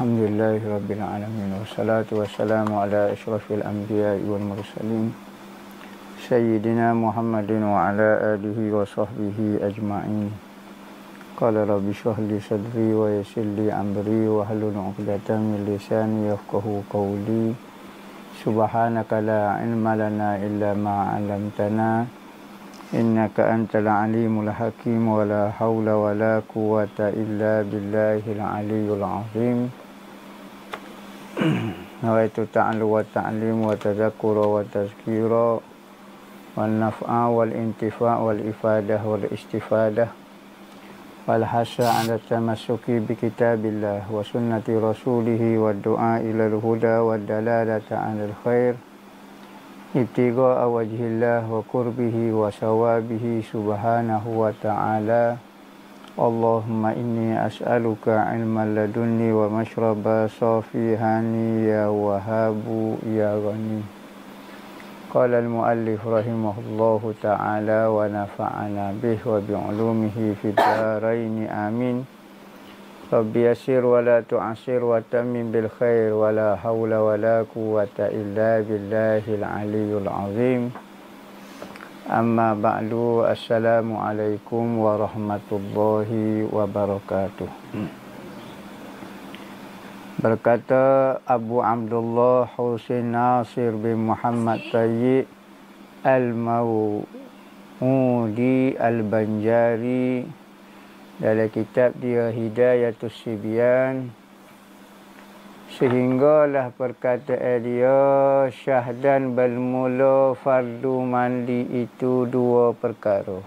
الحمد لله رب العالمين والصلاة والسلام على أشرف الأنبياء والمرسلين سيدنا محمد وعلى آله وصحبه أجمعين. قال رب اشرح لي صدري ويسر لي أمري وهل عقدة من لساني يفقه قولي. سبحانك لا علم لنا إلا ما علمتنا إنك أنت العليم الحكيم ولا حول ولا قوة إلا بالله العلي العظيم. نويت تعلو والتعليم وتذكر والتذكير والنفع والانتفاع والإفادة والاستفادة والحث على التمسك بكتاب الله وسنة رسوله والدعاء إلى الهدى والدلالة على الخير ابتغاء وجه الله وقربه وثوابه سبحانه وتعالى اللهم إني أسألك علما لدني ومشربا صافي هاني يا وهاب يا غني قال المؤلف رحمه الله تعالى ونفعنا به وبعلومه في الدارين آمين رب يسر ولا تعسر وتمم بالخير ولا حول ولا قوة إلا بالله العلي العظيم Amma ba'du assalamualaikum warahmatullahi wabarakatuh. Hmm. Berkata Abu Abdullah Husin Nasir bin Muhammad Tayyib Al-Mawudi Al-Banjari. Dalam kitab dia Hidayatul Sibyan sehinggalah perkataan dia syahdan bermula fardu mandi itu dua perkara.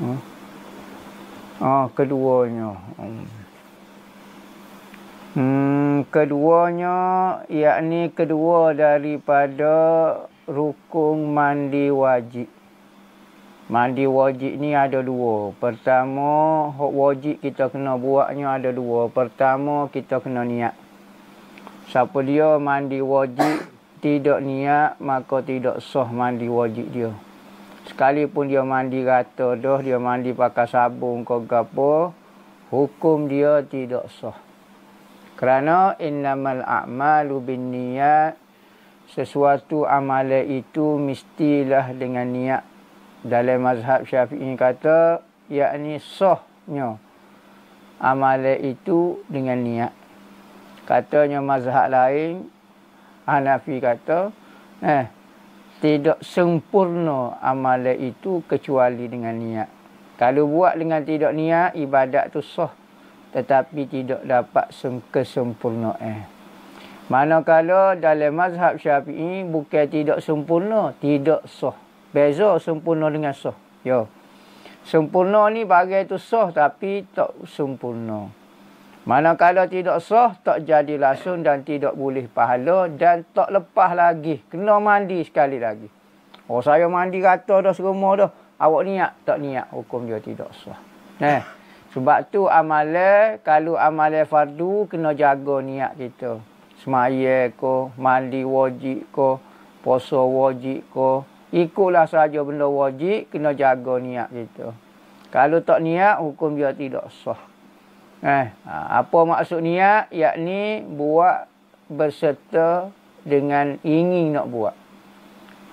Hmm? Oh, keduanya. Hmm, keduanya yakni kedua daripada rukun mandi wajib. Mandi wajib ni ada dua. Pertama, hak wajib kita kena buatnya ada dua. Pertama, kita kena niat. Siapa dia mandi wajib tidak niat, maka tidak sah mandi wajib dia. Sekalipun dia mandi rata dah, dia mandi pakai sabun ke apa, hukum dia tidak sah. Kerana innamal a'malu bin niat, sesuatu amalan itu mestilah dengan niat dalam mazhab syafi'i kata yakni sahnya amalan itu dengan niat. Katanya mazhab lain Hanafi kata eh tidak sempurna amalan itu kecuali dengan niat. Kalau buat dengan tidak niat ibadat tu sah tetapi tidak dapat kesempurnaan. Manakala dalam mazhab syafi'i bukan tidak sempurna tidak sah Beza sempurna dengan sah. Ya. Sempurna ni bagai tu sah tapi tak sempurna. Manakala tidak sah, tak jadi langsung dan tidak boleh pahala dan tak lepas lagi. Kena mandi sekali lagi. Oh saya mandi rata dah serumah dah. Awak niat, tak niat. Hukum dia tidak sah. Nah, sebab tu amalan, kalau amalan fardu, kena jaga niat kita. Semaya ko, mandi wajib ko, puasa wajib ko, Ikutlah saja benda wajib, kena jaga niat kita. Kalau tak niat, hukum dia tidak sah. Eh, ha, apa maksud niat? Yakni buat berserta dengan ingin nak buat.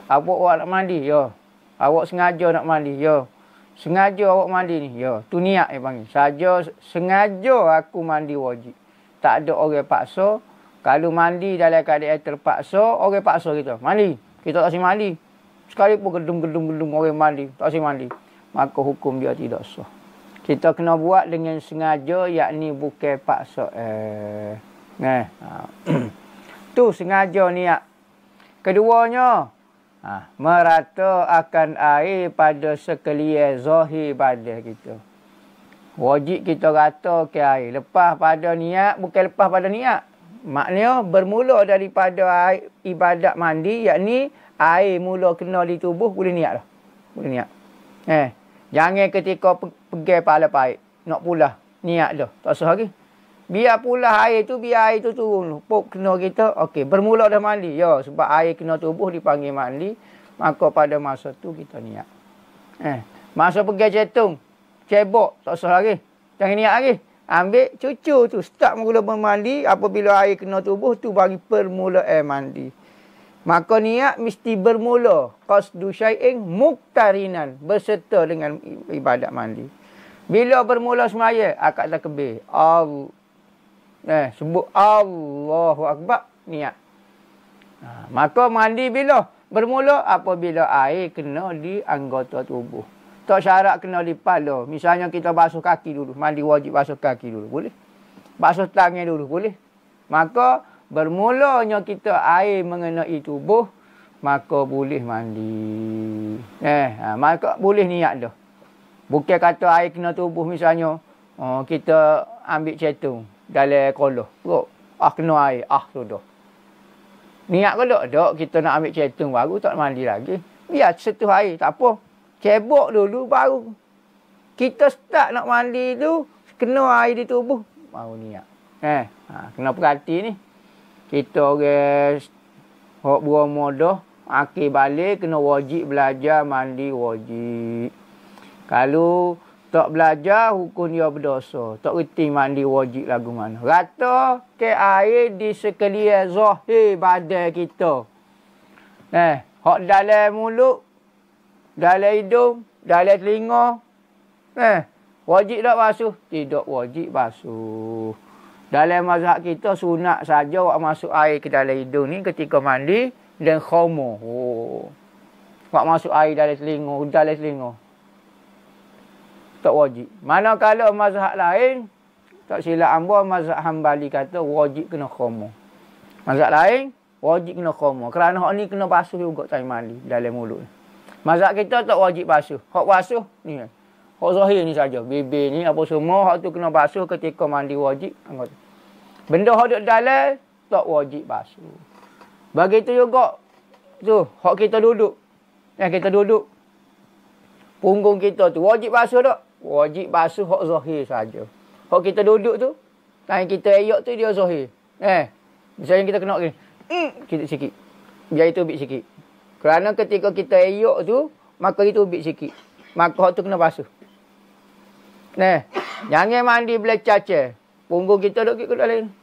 Apa awak nak mandi? Ya. Awak sengaja nak mandi? Ya. Sengaja awak mandi ni? Ya. Tu niat yang panggil. Saja sengaja aku mandi wajib. Tak ada orang paksa. Kalau mandi dalam keadaan terpaksa, orang paksa kita. Mandi. Kita tak si Sekalipun gedung-gedung-gedung orang mandi, tak asyik mandi. Maka hukum dia tidak sah. Kita kena buat dengan sengaja, yakni bukan paksa. Eh, eh. Ha. tu sengaja niat. Keduanya, ha, merata akan air pada sekalian zahir badan kita. Wajib kita rata ke air. Lepas pada niat, bukan lepas pada niat. Maknanya bermula daripada ibadat mandi, yakni air mula kena di tubuh boleh niat dah. Boleh niat. Eh, jangan ketika pergi pala pahit nak pula niat dah. Tak usah lagi. Biar pula air tu biar air tu turun. Pok kena kita okey bermula dah mandi. Ya sebab air kena tubuh dipanggil mandi maka pada masa tu kita niat. Eh, masa pergi cetung cebok tak usah lagi. Jangan niat lagi. Ambil cucu tu. Start mula bermandi. Apabila air kena tubuh tu bagi permulaan mandi. Maka niat mesti bermula. Qasdu syai'in muktarinan. Berserta dengan ibadat mandi. Bila bermula semaya, akad takbir. Allah. Eh, sebut Allahu Akbar. Niat. Ha, maka mandi bila? Bermula apabila air kena di anggota tubuh. Tak syarat kena di kepala. Misalnya kita basuh kaki dulu. Mandi wajib basuh kaki dulu. Boleh? Basuh tangan dulu. Boleh? Maka bermulanya kita air mengenai tubuh. Maka boleh mandi. Eh, ha, maka boleh niat dah. Bukan kata air kena tubuh misalnya. Oh, kita ambil cetung dalam kolah. Ah, kena air. Ah, sudah. Niat ke tak? Tak. Kita nak ambil cetung baru tak mandi lagi. Biar setuh air. Tak apa. Cebok dulu baru. Kita start nak mandi tu, kena air di tubuh. Baru niat. Eh, ha, kena perhati ni. Kita orang hok buah modoh, akhir balik kena wajib belajar mandi wajib. Kalau tak belajar, hukum dia berdosa. Tak reti mandi wajib lagu mana. Rata ke air di sekalian zahir badan kita. Eh, hok dalam mulut, dalam hidung, dalam telinga. Eh, wajib tak basuh? Tidak wajib basuh. Dalam mazhab kita sunat saja awak masuk air ke dalam hidung ni ketika mandi dan khomo. Oh. Awak masuk air dalam telinga, dalam telinga. Tak wajib. Manakala mazhab lain, tak silap amba mazhab hambali kata wajib kena khomo. Mazhab lain, wajib kena khomo. Kerana hak ni kena basuh juga time mandi dalam mulut. Mazhab kita tak wajib basuh. Hak basuh ni. Hak zahir ni saja. Bibir ni apa semua hak tu kena basuh ketika mandi wajib. Benda hak duduk dalam tak wajib basuh. Begitu juga tu hak kita duduk. Yang kita duduk. Punggung kita tu wajib basuh tak? Wajib basuh hak zahir saja. Hak kita duduk tu, tangan kita ayok tu dia zahir. Eh, misalnya kita kena gini. Mm, kita sikit. Biar itu bit sikit. Kerana ketika kita eyok tu, maka itu ubik sikit. Maka tu kena basuh. Nah, jangan mandi bila caca. Punggung kita duk ke dalam.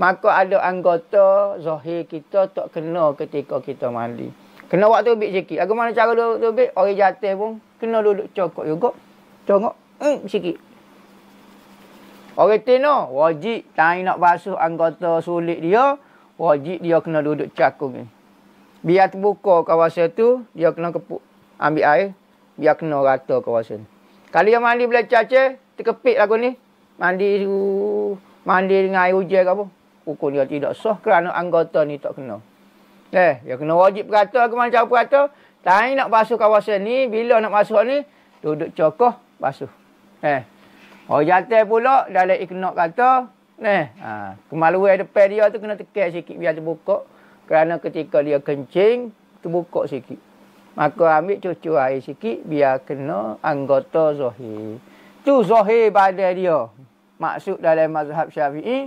Maka ada anggota zahir kita tak kena ketika kita mandi. Kena waktu ubik sikit. Aku mana cara duduk ubik? Orang jatuh pun kena duduk cokok juga. Cokok hmm, sikit. Orang tino wajib tak nak basuh anggota sulit dia. Wajib dia kena duduk cakung ni. Biar terbuka kawasan tu, dia kena kepuk. Ambil air, biar kena rata kawasan. Kalau dia mandi bila caca, terkepit lagu ni. Mandi mandi dengan air hujan ke apa. Hukum dia tidak sah kerana anggota ni tak kena. Eh, dia kena wajib perkata ke mana cara perkata. Tak nak basuh kawasan ni, bila nak basuh ni, duduk cokoh, basuh. Eh, orang jatuh pula, dalam iknok kata, eh, ha, kemaluan depan dia tu kena tekan sikit biar terbuka. Kerana ketika dia kencing, terbuka sikit. Maka ambil cucu air sikit biar kena anggota zahir. Tu zahir badan dia. Maksud dalam mazhab syafi'i,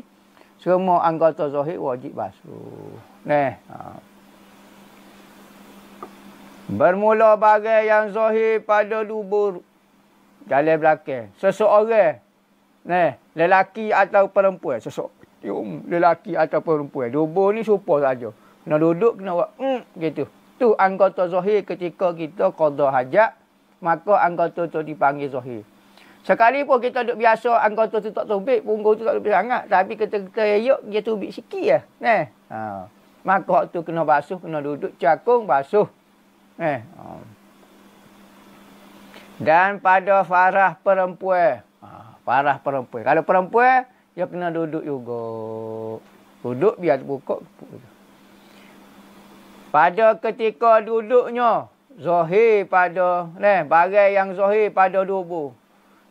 semua anggota zahir wajib basuh. Nah. Ha. Bermula bagai yang zahir pada dubur dalam belakang. Seseorang. Nah, lelaki atau perempuan. Seseorang. Lelaki atau perempuan. Dubur ni supaya saja. Kena duduk, kena buat mm, gitu. Tu anggota zahir ketika kita qada hajat, maka anggota tu dipanggil zahir. Sekali pun kita duduk biasa, anggota tu tak tubik, punggung tu tak tubik sangat. Tapi kita kita ayuk, dia tubik sikit lah. Eh? Ha. Maka tu kena basuh, kena duduk cakung, basuh. Eh? Ha. Dan pada farah perempuan. Ha. Farah perempuan. Kalau perempuan, dia kena duduk juga. Duduk biar terbuka. Pada ketika duduknya zahir pada ne bagai yang zahir pada tubuh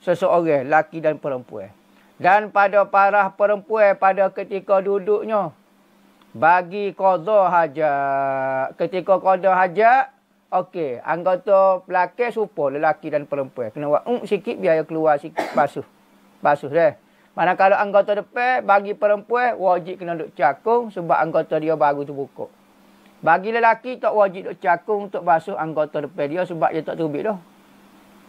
seseorang laki dan perempuan. Dan pada parah perempuan pada ketika duduknya bagi qada hajat. Ketika qada hajat Okey, anggota pelakon supo lelaki dan perempuan. Kena buat um, sikit biar keluar sikit basuh. Basuh dah. Mana kalau anggota depan bagi perempuan wajib kena duduk cakung sebab anggota dia baru tu buka. Bagi lelaki tak wajib duk cakung untuk basuh anggota depan dia sebab dia tak tubik dah.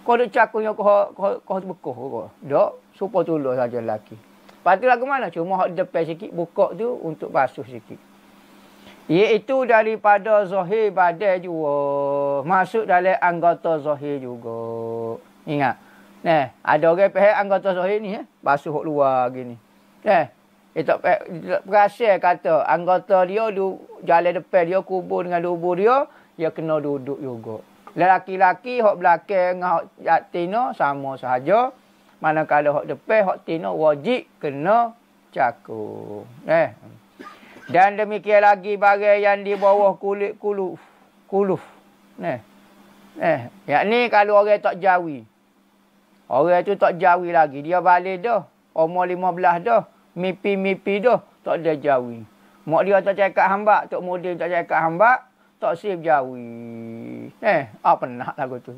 Kau duk cakung yang kau kau kau bekoh kau. Dok, supaya tolong saja lelaki. Lepas tu lagu mana? Cuma hak depan sikit buka tu untuk basuh sikit. Iaitu daripada zahir badan juga. Masuk dalam anggota zahir juga. Ingat. Nah, ada orang pihak anggota zahir ni eh, basuh hak luar gini. Nah, itu perasa kata anggota dia du jalan depan dia kubur dengan lubur dia, dia kena duduk juga. Lelaki-lelaki hok belakang dengan hok tina sama sahaja. Manakala hok depan hok tina wajib kena cakung. Eh. Dan demikian lagi barang yang di bawah kulit kuluf. Kuluf. Eh. Eh, yakni kalau orang tak jawi. Orang tu tak jawi lagi. Dia balik dah. Umur lima belas dah. Mipi-mipi dah. Tak ada jawi. Mak dia tak cakap hamba. Tok model tak cakap hamba tak sif jawi. Eh, apa nak lagu tu?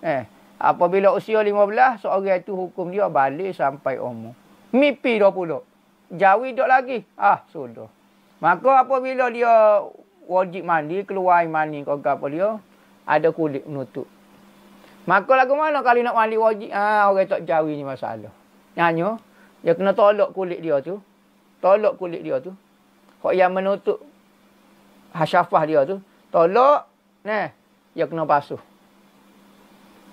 Eh, apabila usia 15, seorang itu hukum dia balik sampai umur. Mipi dah pula. Jawi tak lagi. Ah, sudah. Maka apabila dia wajib mandi, keluar mandi kau apa dia, ada kulit menutup. Maka lagu mana kali nak mandi wajib? Ah, orang tak jawi ni masalah. Nyanyo, dia kena tolak kulit dia tu. Tolak kulit dia tu. Kok yang menutup hasyafah dia tu. Tolak, nah, dia kena basuh.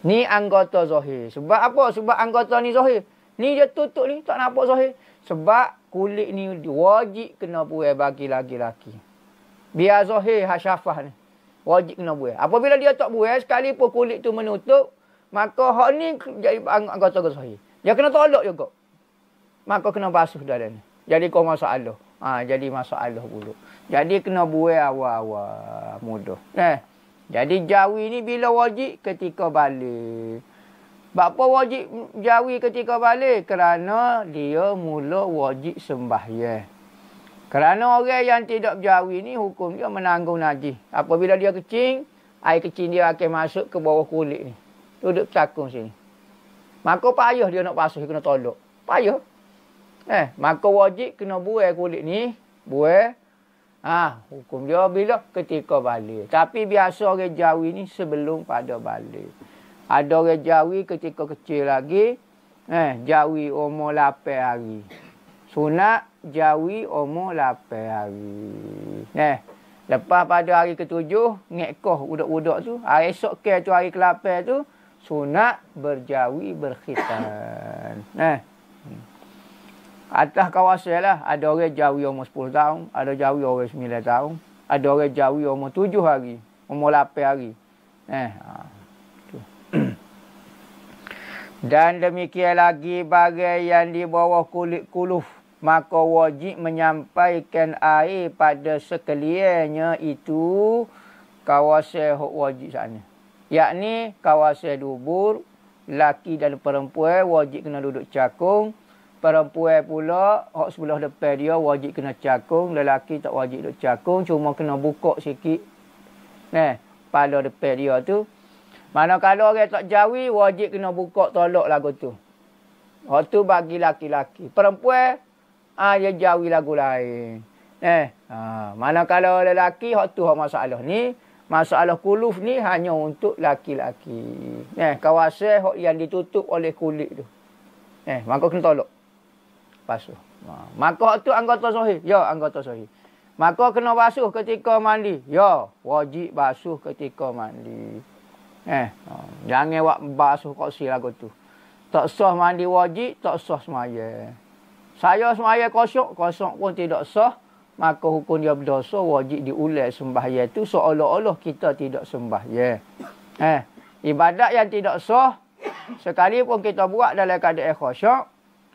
Ni anggota zahir. Sebab apa? Sebab anggota ni zahir. Ni dia tutup ni, tak nampak zahir. Sebab kulit ni wajib kena buai bagi laki-laki. Biar zahir hasyafah ni. Wajib kena buai. Apabila dia tak buai, sekalipun kulit tu menutup, maka hak ni jadi anggota zahir. Dia kena tolak juga. Maka kena basuh dalam ni. Jadi kau masalah. Ha, jadi masalah pula. Jadi kena buai awal-awal mudah. Eh. Jadi jawi ni bila wajib ketika balik. Bapa wajib jawi ketika balik? Kerana dia mula wajib sembahyang. Kerana orang yang tidak jawi ni hukum dia menanggung najis. Apabila dia kecing, air kecing dia akan masuk ke bawah kulit ni. Duduk cakung sini. Maka payah dia nak basuh, kena tolak. Payah. Eh, maka wajib kena buai kulit ni. Buai Ha, hukum dia bila ketika balik. Tapi biasa orang Jawi ni sebelum pada balik. Ada orang Jawi ketika kecil lagi. Eh, Jawi umur 8 hari. Sunat Jawi umur 8 hari. Eh, lepas pada hari ketujuh, ngekoh budak-budak tu. Hari esok ke tu hari ke-8 tu. Sunat berjawi berkhitan. Eh, Atas kawasan lah. Ada orang jawi umur 10 tahun. Ada jawi umur 9 tahun. Ada orang jawi umur 7 hari. Umur 8 hari. Eh, ha. Dan demikian lagi bagai yang di bawah kulit kuluf. Maka wajib menyampaikan air pada sekaliannya itu kawasan wajib sana. Yakni kawasan dubur, laki dan perempuan wajib kena duduk cakung perempuan pula hak sebelah depan dia wajib kena cakung. Lelaki tak wajib duk cakung cuma kena buka sikit. Nah pada depan dia tu. Mana kalau orang tak jawi wajib kena buka tolak lagu tu. Hak tu bagi laki-laki. Perempuan ah dia jawi lagu lain. Eh ha mana kalau lelaki hak tu hak masalah ni. Masalah kuluf ni hanya untuk laki-laki. Eh kawasan hak yang ditutup oleh kulit tu. Eh maka kena tolak basuh. Ha. Maka tu anggota sahih. Ya, anggota sahih. Maka kena basuh ketika mandi. Ya, wajib basuh ketika mandi. Eh, ha. jangan buat basuh kok si lagu tu. Tak sah mandi wajib, tak sah semaya. Saya semaya kosong, kosong pun tidak sah. Maka hukum dia berdosa wajib diulang sembahyang tu seolah-olah kita tidak sembahyang. Eh, ibadat yang tidak sah sekalipun kita buat dalam keadaan kosong,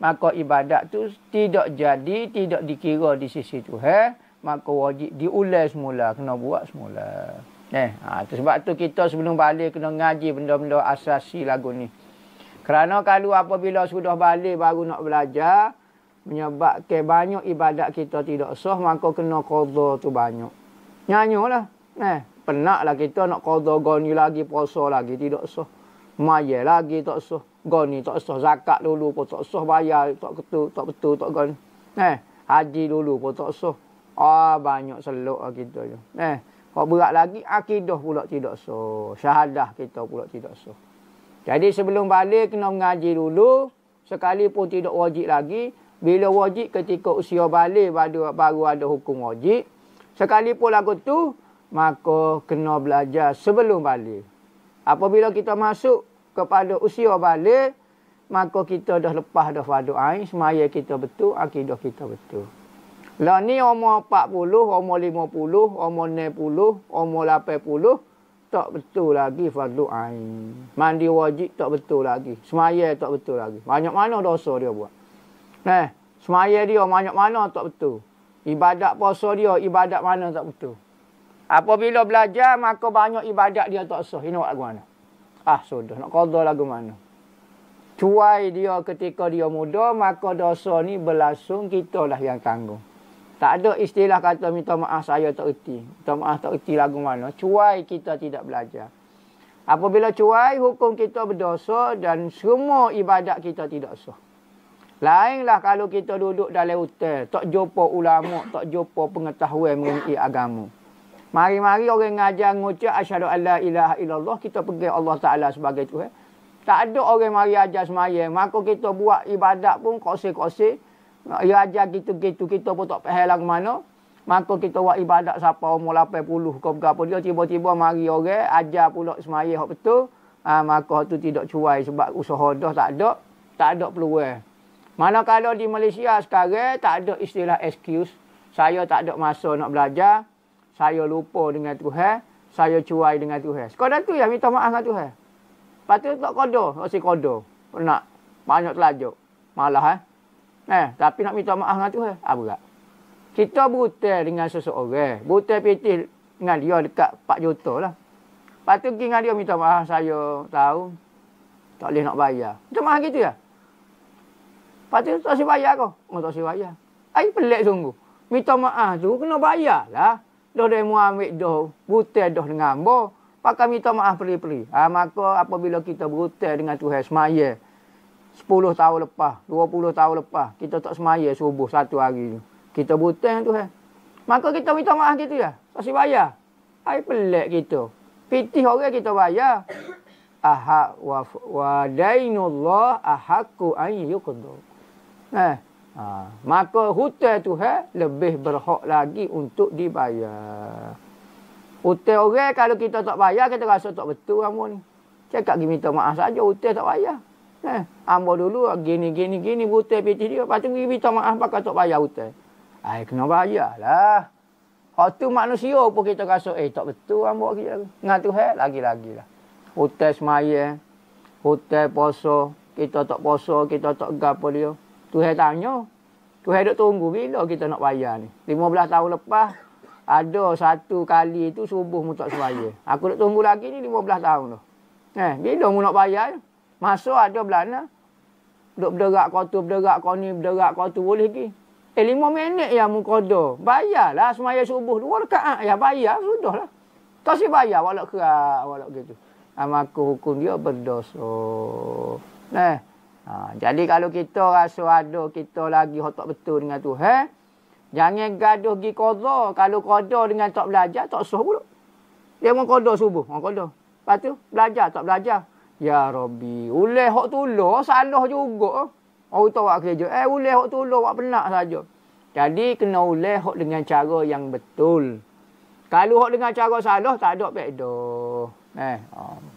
maka ibadat tu tidak jadi, tidak dikira di sisi Tuhan, maka wajib diulang semula, kena buat semula. Eh, ha, tu sebab tu kita sebelum balik kena ngaji benda-benda asasi lagu ni. Kerana kalau apabila sudah balik baru nak belajar, menyebabkan banyak ibadat kita tidak sah, maka kena qadha tu banyak. Nyanyolah. Eh, penatlah kita nak qadha gani lagi, puasa lagi, tidak sah. Maya lagi tak sah. Goni tak sah. Zakat dulu pun tak sah. Bayar tak betul, tak betul, tak goni. Eh, haji dulu pun tak sah. Ah, banyak selok lah kita je. Eh, kalau berat lagi, akidah pula tidak sah. Syahadah kita pula tidak sah. Jadi sebelum balik kena mengaji dulu. Sekalipun tidak wajib lagi. Bila wajib ketika usia balik baru, baru ada hukum wajib. Sekalipun lagu tu maka kena belajar sebelum balik. Apabila kita masuk kepada usia balik, maka kita dah lepas dah fardu ain, semaya kita betul, akidah kita betul. Lah ni umur 40, umur 50, umur 60, umur 80, tak betul lagi fardu ain. Mandi wajib tak betul lagi. Semaya tak betul lagi. Banyak mana dosa dia buat. Nah, semaya dia banyak mana tak betul. Ibadat puasa dia, ibadat mana tak betul. Apabila belajar, maka banyak ibadat dia tak sah. Ini buat lagu mana? Ah, sudah. Nak qadha lagu mana? Cuai dia ketika dia muda, maka dosa ni berlangsung, kita lah yang tanggung. Tak ada istilah kata minta maaf saya tak erti. Minta maaf tak erti lagu mana. Cuai kita tidak belajar. Apabila cuai, hukum kita berdosa dan semua ibadat kita tidak sah. Lainlah kalau kita duduk dalam hotel, tak jumpa ulama, tak jumpa pengetahuan mengenai agama. Mari-mari orang ngajar ngucap asyhadu alla ilaha illallah kita pergi Allah Taala sebagai Tuhan. Tak ada orang mari ajar semaya, maka kita buat ibadat pun kose-kose. Ya ajar gitu-gitu kita pun tak faham lah mana. Maka kita buat ibadat siapa umur 80 ke berapa dia tiba-tiba mari orang ajar pula semaya hak betul. Ha, maka tu tidak cuai sebab usaha dah tak ada. Tak ada peluang. Mana kalau di Malaysia sekarang tak ada istilah excuse. Saya tak ada masa nak belajar saya lupa dengan Tuhan, saya cuai dengan Tuhan. Sekadar tu yang minta maaf dengan Tuhan. Lepas tu tak kodoh, masih kodoh. Nak banyak telajuk. Malah eh. Eh, tapi nak minta maaf dengan Tuhan, ah berat. Kita buta dengan seseorang. Buta pitih dengan dia dekat 4 juta lah. Lepas tu dengan dia minta maaf, saya tahu. Tak boleh nak bayar. Minta maaf gitu ya? Lepas tu tak boleh bayar kau. Oh, tak boleh bayar. Ay, pelik sungguh. Minta maaf tu kena bayar lah. Dah dia mu ambil dah. Butai dah dengan hamba. Pakai minta maaf peri-peri. Ha, maka apabila kita berutai dengan Tuhan semaya. 10 tahun lepas. 20 tahun lepas. Kita tak semaya subuh satu hari. Kita butai dengan Tuhan. Maka kita minta maaf gitu ya. Kasih bayar. Hai pelik kita. Pitih orang kita bayar. Ahak wa, wa dainullah ahakku ayyukudu. Eh. Ha, maka hutang Tuhan lebih berhak lagi untuk dibayar. Hutang orang kalau kita tak bayar, kita rasa tak betul kamu ni. Cakap pergi minta maaf saja, hutang tak bayar. Eh, ambo dulu gini gini gini hutang piti dia, lepas tu pergi minta maaf pakai tak bayar hutang. Ai kena bayar lah. Hak tu manusia pun kita rasa eh tak betul ambo kita. Dengan Tuhan lagi-lagi lah. Hutang semaya, hutang puasa, kita tak puasa, kita tak gapo dia. Tuhan tanya. Tuhan duk tunggu bila kita nak bayar ni. 15 tahun lepas, ada satu kali itu subuh mu tak semaya. Aku duk tunggu lagi ni 15 tahun tu. Eh, bila mu nak bayar? Masa ada belana. Duk berderak kau tu, berderak kau ni, berderak kau tu boleh lagi. Eh, lima minit ya mu kodo. Bayarlah semaya subuh. Dua rekaat ya bayar, sudahlah. Tak si bayar, walau kerak, walau gitu. Amaku hukum dia berdosa. Eh, Ha, jadi kalau kita rasa ada kita lagi tak betul dengan Tuhan, jangan gaduh pergi qada. Kalau qada dengan tak belajar, tak sah pula. Dia mau qada subuh, mau qada. Lepas tu, belajar, tak belajar. Ya Rabbi, uleh hak tuluh, salah juga. Orang tahu buat kerja. Eh, uleh hak tuluh, buat penak saja. Jadi, kena uleh hak dengan cara yang betul. Kalau hak dengan cara salah, tak ada pekda. Eh, um.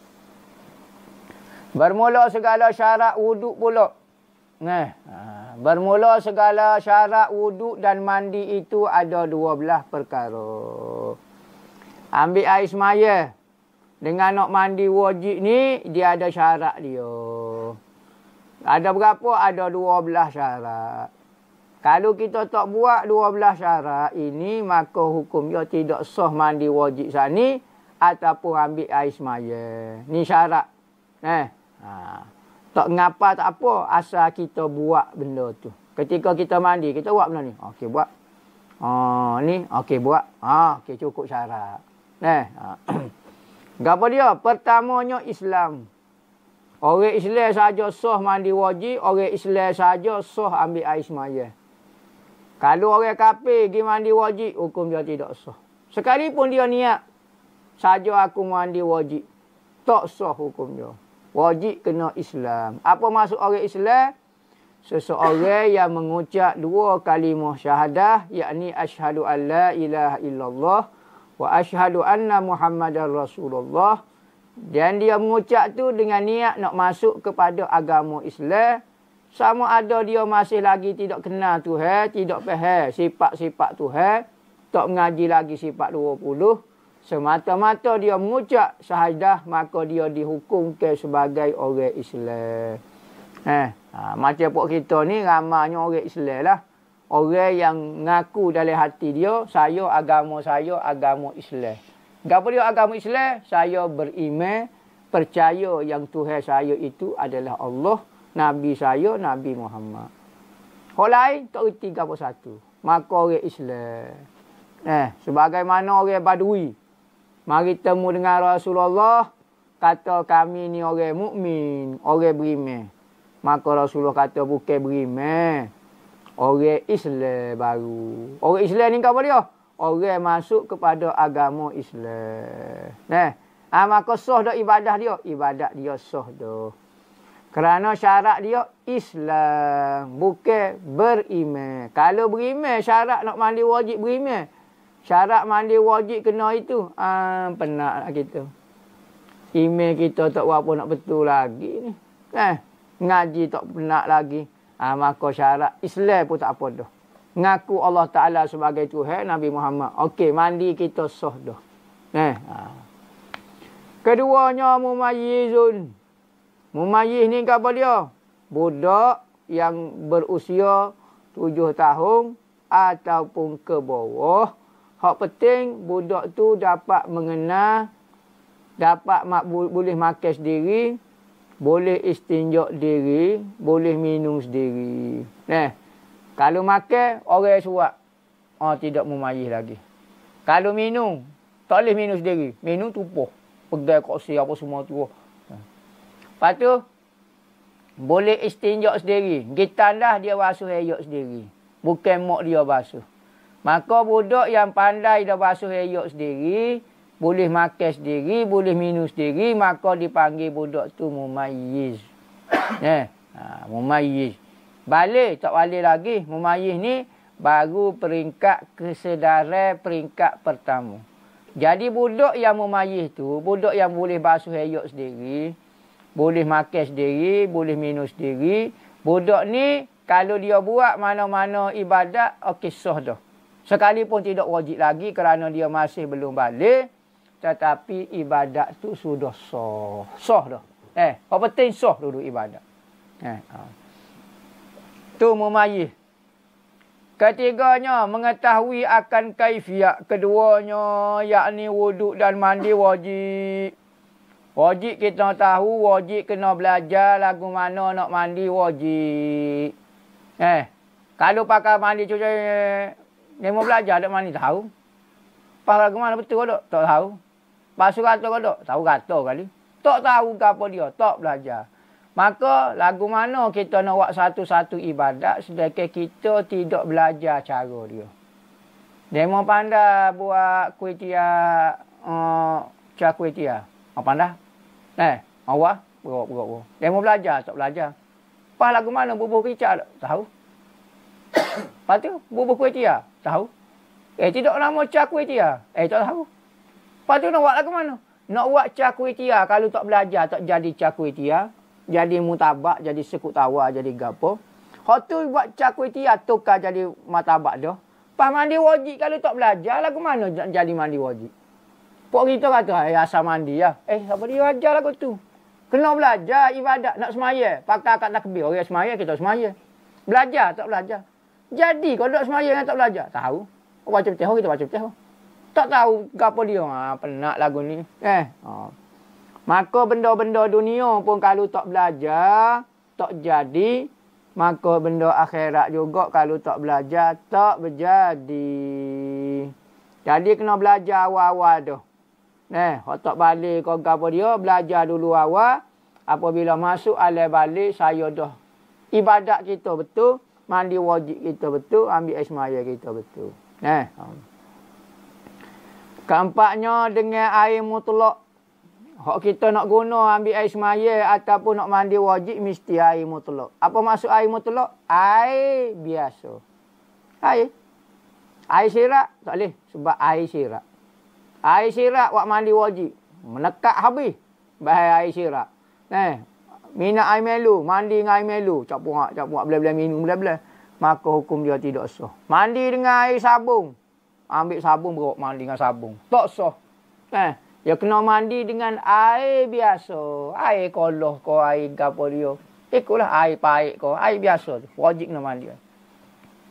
Bermula segala syarat wuduk pula. Nah, ha, bermula segala syarat wuduk dan mandi itu ada dua belah perkara. Ambil air semaya. Dengan nak mandi wajib ni, dia ada syarat dia. Ada berapa? Ada dua belah syarat. Kalau kita tak buat dua belah syarat ini, maka hukum dia tidak sah mandi wajib sani ataupun ambil air semaya. Ni syarat. Eh. Ha. Tak ngapa tak apa asal kita buat benda tu. Ketika kita mandi, kita buat benda ni. Okey, buat. Ha, ni, okey, buat. Ha, okey, cukup syarat. Eh, ha. Gapa dia? Pertamanya Islam. Orang Islam saja sah mandi wajib, orang Islam saja sah ambil air semaya. Kalau orang kafir pergi mandi wajib, hukum dia tidak sah. Sekalipun dia niat saja aku mandi wajib, tak sah hukum dia Wajib kena Islam. Apa maksud orang Islam? Seseorang yang mengucap dua kalimah syahadah. yakni ashadu an la ilaha illallah. Wa ashadu anna muhammadan rasulullah. Dan dia mengucap tu dengan niat nak masuk kepada agama Islam. Sama ada dia masih lagi tidak kenal Tuhan, tidak faham sifat-sifat Tuhan, tak mengaji lagi sifat 20, semata-mata dia mengucap syahadah, maka dia dihukum ke sebagai orang Islam. Eh, ha, macam pok kita ni ramanya orang Islam lah. Orang yang ngaku dalam hati dia, saya agama saya agama Islam. Gapa dia agama Islam? Saya beriman, percaya yang Tuhan saya itu adalah Allah. Nabi saya, Nabi Muhammad. Orang lain tak reti apa satu. Maka orang Islam. Eh, sebagaimana orang Badui. Mari temu dengan Rasulullah. Kata kami ni orang mukmin, orang beriman. Maka Rasulullah kata bukan beriman. Orang Islam baru. Orang Islam ni apa dia? Orang masuk kepada agama Islam. Nah, ha, maka sah dah ibadah dia. Ibadat dia sah dah. Kerana syarat dia Islam. Bukan beriman. Kalau beriman syarat nak mandi wajib beriman. Syarat mandi wajib kena itu. Ah, penat lah kita. Email kita tak apa nak betul lagi ni. Eh, ngaji tak penat lagi. Ah, maka syarat Islam pun tak apa dah. Ngaku Allah Ta'ala sebagai Tuhan Nabi Muhammad. Okey, mandi kita sah dah. Eh, ah. Keduanya mumayyizun. Mumayyiz ni apa dia? Budak yang berusia tujuh tahun ataupun ke bawah. Hak penting budak tu dapat mengenal, dapat mak, boleh makan sendiri, boleh istinjak diri, boleh minum sendiri. Nah, kalau makan, orang suap. Oh, tidak memayih lagi. Kalau minum, tak boleh minum sendiri. Minum tupuh. Pegang kursi apa semua tu. Lepas tu, boleh istinjak sendiri. Gitandah dia basuh eyok sendiri. Bukan mak dia basuh. Maka budak yang pandai dah basuh eyok sendiri, boleh makan sendiri, boleh minum sendiri, maka dipanggil budak tu mumayyiz. eh, ha, mumayyiz. Balik, tak balik lagi. Mumayyiz ni baru peringkat kesedaran peringkat pertama. Jadi budak yang mumayyiz tu, budak yang boleh basuh eyok sendiri, boleh makan sendiri, boleh minum sendiri. Budak ni kalau dia buat mana-mana ibadat, okey sah dah. Sekalipun tidak wajib lagi kerana dia masih belum balik. Tetapi ibadat tu sudah sah. Sah dah. Eh, apa penting sah dulu ibadat. Eh, ha. Tu mumayih. Ketiganya mengetahui akan kaifiat keduanya yakni wuduk dan mandi wajib. Wajib kita tahu, wajib kena belajar lagu mana nak mandi wajib. Eh, kalau pakai mandi cuci, dia mau belajar tak mandi tahu. Pakai lagu mana betul tak? Tak tahu. Pasu kata tak? Tahu kata kali. Tak tahu ke apa dia, tak belajar. Maka lagu mana kita nak buat satu-satu ibadat sedangkan kita tidak belajar cara dia. Mau pandai buat kuih tia, uh, cak kuih tia. Mau pandai? Eh, awak berok berok. Dia mau belajar tak belajar. Pas lagu mana bubuh kicap tak tahu. Lepas tu bubuh kuih tia tahu. Eh tidak nama cah kuih tia. Eh tak tahu. Lepas tu nak buat lagu mana? Nak buat cah kuih tia kalau tak belajar tak jadi cah kuih tia. Jadi mutabak, jadi sekut tawa, jadi gapo. Hak tu buat cah kuih tia tukar jadi matabak dah. Pas mandi wajib kalau tak belajar lagu mana jadi mandi wajib. Pok kita kata, eh asal mandi ya. Eh, apa dia ajar lagu tu? Kena belajar ibadat nak semaya. Pakai akad takbir. Orang semaya, kita semaya. Belajar, tak belajar. Jadi, kalau tak semaya dengan tak belajar, tahu. Oh, baca petih, kita baca petih. Tak tahu apa dia. Ha, penat lagu ni. Eh. Ha. Maka benda-benda dunia pun kalau tak belajar, tak jadi. Maka benda akhirat juga kalau tak belajar, tak berjadi. Jadi kena belajar awal-awal tu. Eh, tak balik kau apa dia, belajar dulu awal. Apabila masuk alai balik, saya dah ibadat kita betul, mandi wajib kita betul, ambil ismaya kita betul. Eh. Keempatnya dengan air mutlak. Hak kita nak guna ambil air semaya ataupun nak mandi wajib mesti air mutlak. Apa maksud air mutlak? Air biasa. Air. Air sirak tak boleh sebab air sirak. Air sirak wak mandi wajib. Menekat habis. Bahaya air sirak. Eh, minat air melu, mandi dengan air melu, campur campur bela-bela minum bela-bela. Maka hukum dia tidak sah. Mandi dengan air sabung. Ambil sabung bawa mandi dengan sabung. Tak sah. Eh, dia kena mandi dengan air biasa. Air koloh ko, air gapo dia. Ikutlah air paik ko, air biasa tu. Wajib kena mandi.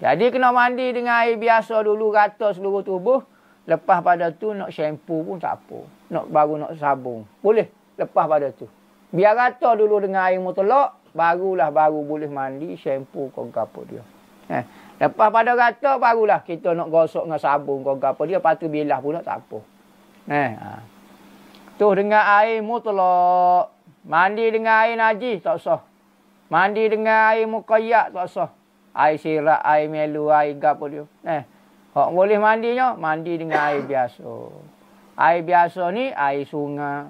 Jadi kena mandi dengan air biasa dulu rata seluruh tubuh. Lepas pada tu nak shampoo pun tak apa. Nak baru nak sabung. Boleh lepas pada tu. Biar rata dulu dengan air mutlak. Barulah baru boleh mandi shampoo ko gapo dia. Eh. Lepas pada rata barulah kita nak gosok dengan sabung ko gapo dia. Lepas tu bilah pun tak apa. Eh. Ha. Tu dengan air mutlak. Mandi dengan air najis tak sah. Mandi dengan air muqayyad tak sah. Air sirak, air melu, air gapo dia. Eh. Hak boleh mandinya, mandi dengan air biasa. Air biasa ni air sungai,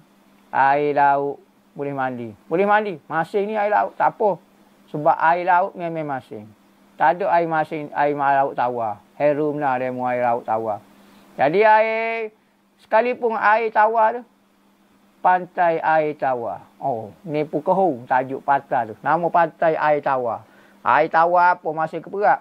air laut boleh mandi. Boleh mandi. Masing ni air laut tak apa. Sebab air laut memang masing. Tak ada air masing, air laut tawar. Herum lah demo air laut tawar. Jadi air sekalipun air tawar tu pantai air tawar. Oh, ni Pukehu tajuk patah tu. Nama pantai air tawar. Air tawar apa masih keperak.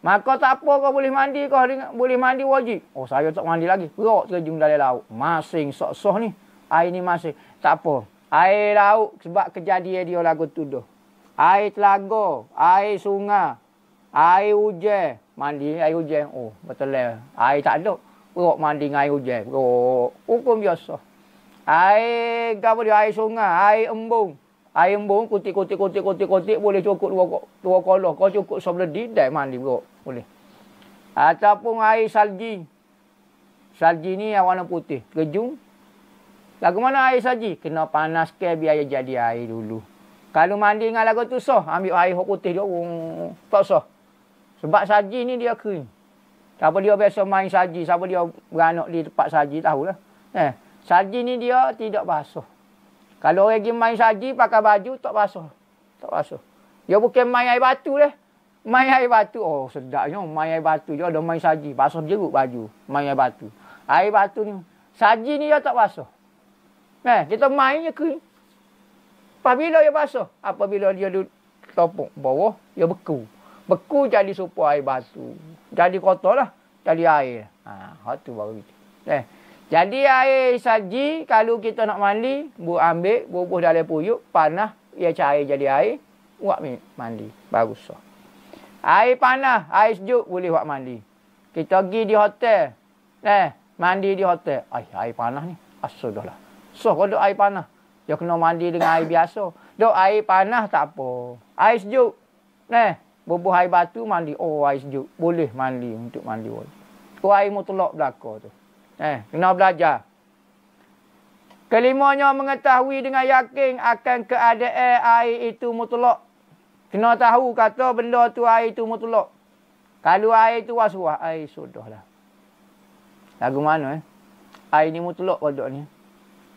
Maka tak apa kau boleh mandi kau boleh mandi wajib. Oh, saya tak mandi lagi. Perok terjun dalam laut. Masing sok-sok ni. Air ni masing. Tak apa. Air laut sebab kejadian dia lagu tuduh. Air telaga, air sungai, air hujan. Mandi air hujan. Oh, betul lah. Air tak ada. Perok mandi dengan air hujan. Perok. Hukum biasa. Air apa dia? Air sungai, air embung. Air embung kutik kutik kutik kutik kutik boleh cukup dua dua kolor. Kau cukup sebelah didai mandi bro. Boleh. Ataupun air salji. Salji ni yang warna putih. Kejung. Lagu mana air salji? Kena panas ke biar jadi air dulu. Kalau mandi dengan lagu tu sah. Ambil air putih dia. Um, tak sah. Sebab salji ni dia kering. Siapa dia biasa main salji. Siapa dia beranak di tempat salji tahulah. Eh. Saji ni dia tidak basuh. Kalau orang pergi main saji pakai baju tak basuh. Tak basuh. Dia bukan main air batu deh. Main air batu. Oh sedapnya main air batu. Dia ada main saji. Basuh jeruk baju. Main air batu. Air batu ni. Saji ni dia tak basuh. Eh, kita main je kering. Apabila dia basuh? Apabila dia topok bawah, dia beku. Beku jadi supaya air batu. Jadi kotor lah. Jadi air. Ha, tu baru gitu. Eh, jadi air saji kalau kita nak mandi, bu ambil, bubuh dalam puyuk, panah, ia cair jadi air, buat mandi. Bagus. So. Air panah, air sejuk boleh buat mandi. Kita pergi di hotel. Eh, mandi di hotel. Ay, air panah ni. Asal dah lah. So, kalau air panah, dia kena mandi dengan air biasa. Dok air panah tak apa. Air sejuk. Eh, bubuh air batu mandi. Oh, air sejuk. Boleh mandi untuk mandi. Tu air mutlak belakang tu. Eh, kena belajar. Kelimanya mengetahui dengan yakin akan keadaan air itu mutlak. Kena tahu kata benda tu air itu mutlak. Kalau air itu waswah, air sudahlah. Lagu mana eh? Air ni mutlak kodok ni.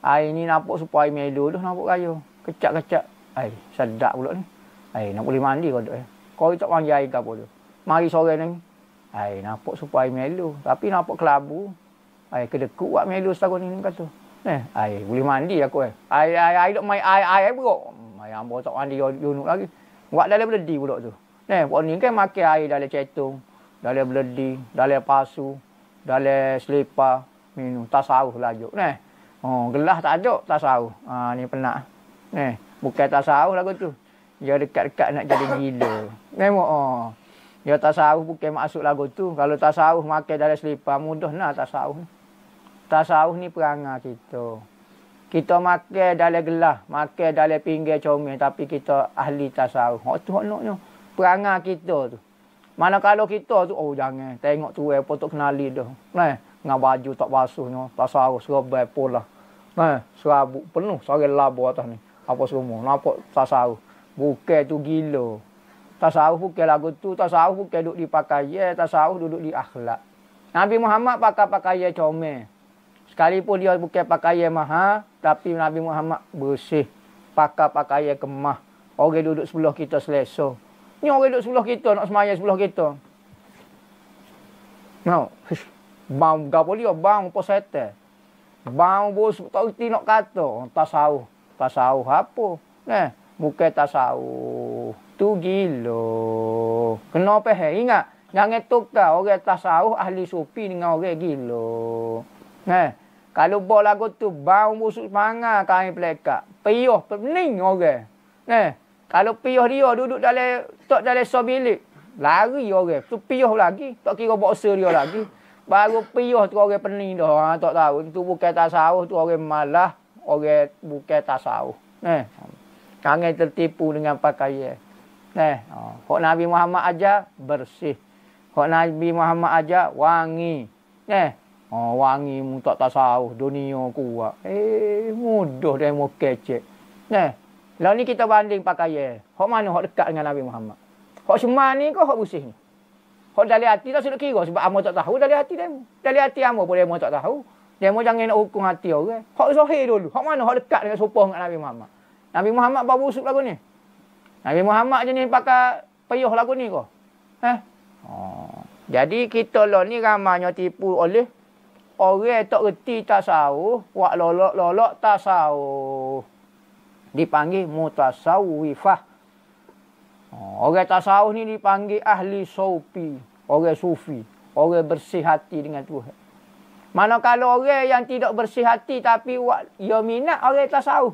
Air ni nampak supaya melu tu nampak kayu. Kecak-kecak. Air sedap pula ni. Air nak boleh mandi kodok eh. Kau tak mandi air ke apa tu. Mari sore ni. Air nampak supaya melu. Tapi nampak kelabu. Air kedekut buat melu setahun ni kata. Eh, air boleh mandi aku eh. Air air air dok mai air air berok. Mai ambo tak mandi junuk lagi. Buat dalam beledi pula tu. Eh, buat ni kan makan air dalam cetung, dalam beledi, dalam pasu, dalam selipar, minum tasawuf lajuk. Neh. Oh, gelas tak ada tasawuf. Ha ni penat. Neh, bukan tasawuf lagu tu. Dia dekat-dekat nak jadi gila. Nemo oh. Dia tasawuf bukan masuk lagu tu. Kalau tasawuf makan dalam selipar mudah nak tasawuf. Tasawuf ni perangai kita. Kita makan dalam gelas, makan dalam pinggir comel tapi kita ahli tasawuf. Hak tu hak naknya. Perangai kita tu. Mana kalau kita tu, oh jangan. Tengok tu eh, potong kenali dah. Nah, dengan baju tak basuhnya. Tasawuf serabai pula. Nah, serabut penuh. Sari labu atas ni. Apa semua. Nampak tasawuf. Bukan tu gila. Tasawuf bukan lagu tu. Tasawuf bukan duduk di pakaian. Tasawuf duduk di akhlak. Nabi Muhammad pakai pakaian comel. Sekalipun dia bukan pakaian mahal, Tapi Nabi Muhammad bersih. Pakai pakaian kemah. Orang duduk sebelah kita selesa. Ni orang duduk sebelah kita nak semayang sebelah kita. No. Bang gapo dia? Bang apa setan? Bang bos tak reti nak kata. Tasawuf. Tasawuf apa? Nah, bukan tasawuf. Tu gila. Kenapa he? Ingat, jangan tukar orang tasawuf ahli sufi dengan orang gila. Nah, kalau buat lagu tu, bau busuk semangat kami pelekat. Piyuh, pening orang. Nah, kalau piyuh dia duduk dalam, tak dalam sobilik. Lari orang. Tu piyuh lagi. Tak kira boksa dia lagi. Baru piyuh tu orang pening dah. Ha, tak tahu. Tu bukan tasawuf, tu orang malah. Orang bukan tasawuf. Nah, jangan tertipu dengan pakaian. Nah, ha. Nabi Muhammad aja bersih. Hak Nabi Muhammad aja wangi. Nah, Oh, wangi mu tak tasawuf dunia kuat. Eh, mudah dia mau kecek. Nah, lalu ni kita banding pakaian. Hak mana hak dekat dengan Nabi Muhammad? Hak semua ni hak bersih ni? Hak dari hati tak sudah kira sebab amo tak tahu dari hati demo. Dari hati amo pun demo tak tahu. Demo jangan nak hukum hati orang. Hak zahir dulu. Hak mana hak dekat dengan sopah dengan Nabi Muhammad? Nabi Muhammad bawa busuk lagu ni. Nabi Muhammad je ni pakai payuh lagu ni ke? Eh? Oh. Jadi kita lah ni ramanya tipu oleh orang tak reti tasawuf, wak lolok-lolok tasawuf. Dipanggil mutasawwifah. Oh, orang tasawuf ni dipanggil ahli sufi, orang sufi, orang bersih hati dengan Tuhan. Mana kalau orang yang tidak bersih hati tapi dia minat orang tasawuf.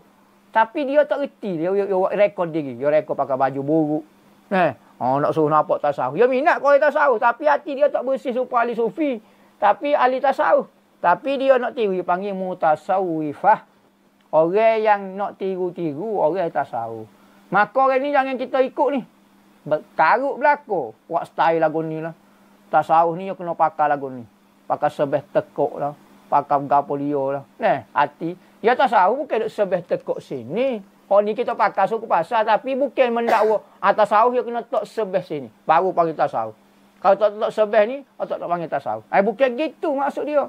Tapi dia tak reti, dia, dia, dia rekod diri, dia rekod pakai baju buruk. Eh, oh, nak suruh nampak tasawuf. Dia minat orang tasawuf tapi hati dia tak bersih supaya ahli sufi. Tapi ahli tasawuf. Tapi dia nak tiru, dia panggil mutasawifah. Orang yang nak tiru-tiru, orang tasawuf. Maka orang ni jangan kita ikut ni. Karut belakang. Buat style lagu ni lah. Tasawuf ni, kena pakai lagu ni. Pakai sebeh tekuk lah. Pakai gapolio lah. Nah, hati. Ya tasawuf bukan sebeh tekuk sini. Oh ni kita pakai suku pasal. Tapi bukan mendakwa. Ah, tasawuf dia kena tak sebeh sini. Baru panggil tasawuf. Kalau tak tak sebeh ni, oh, tak panggil tasawuf. Eh, bukan gitu maksud dia.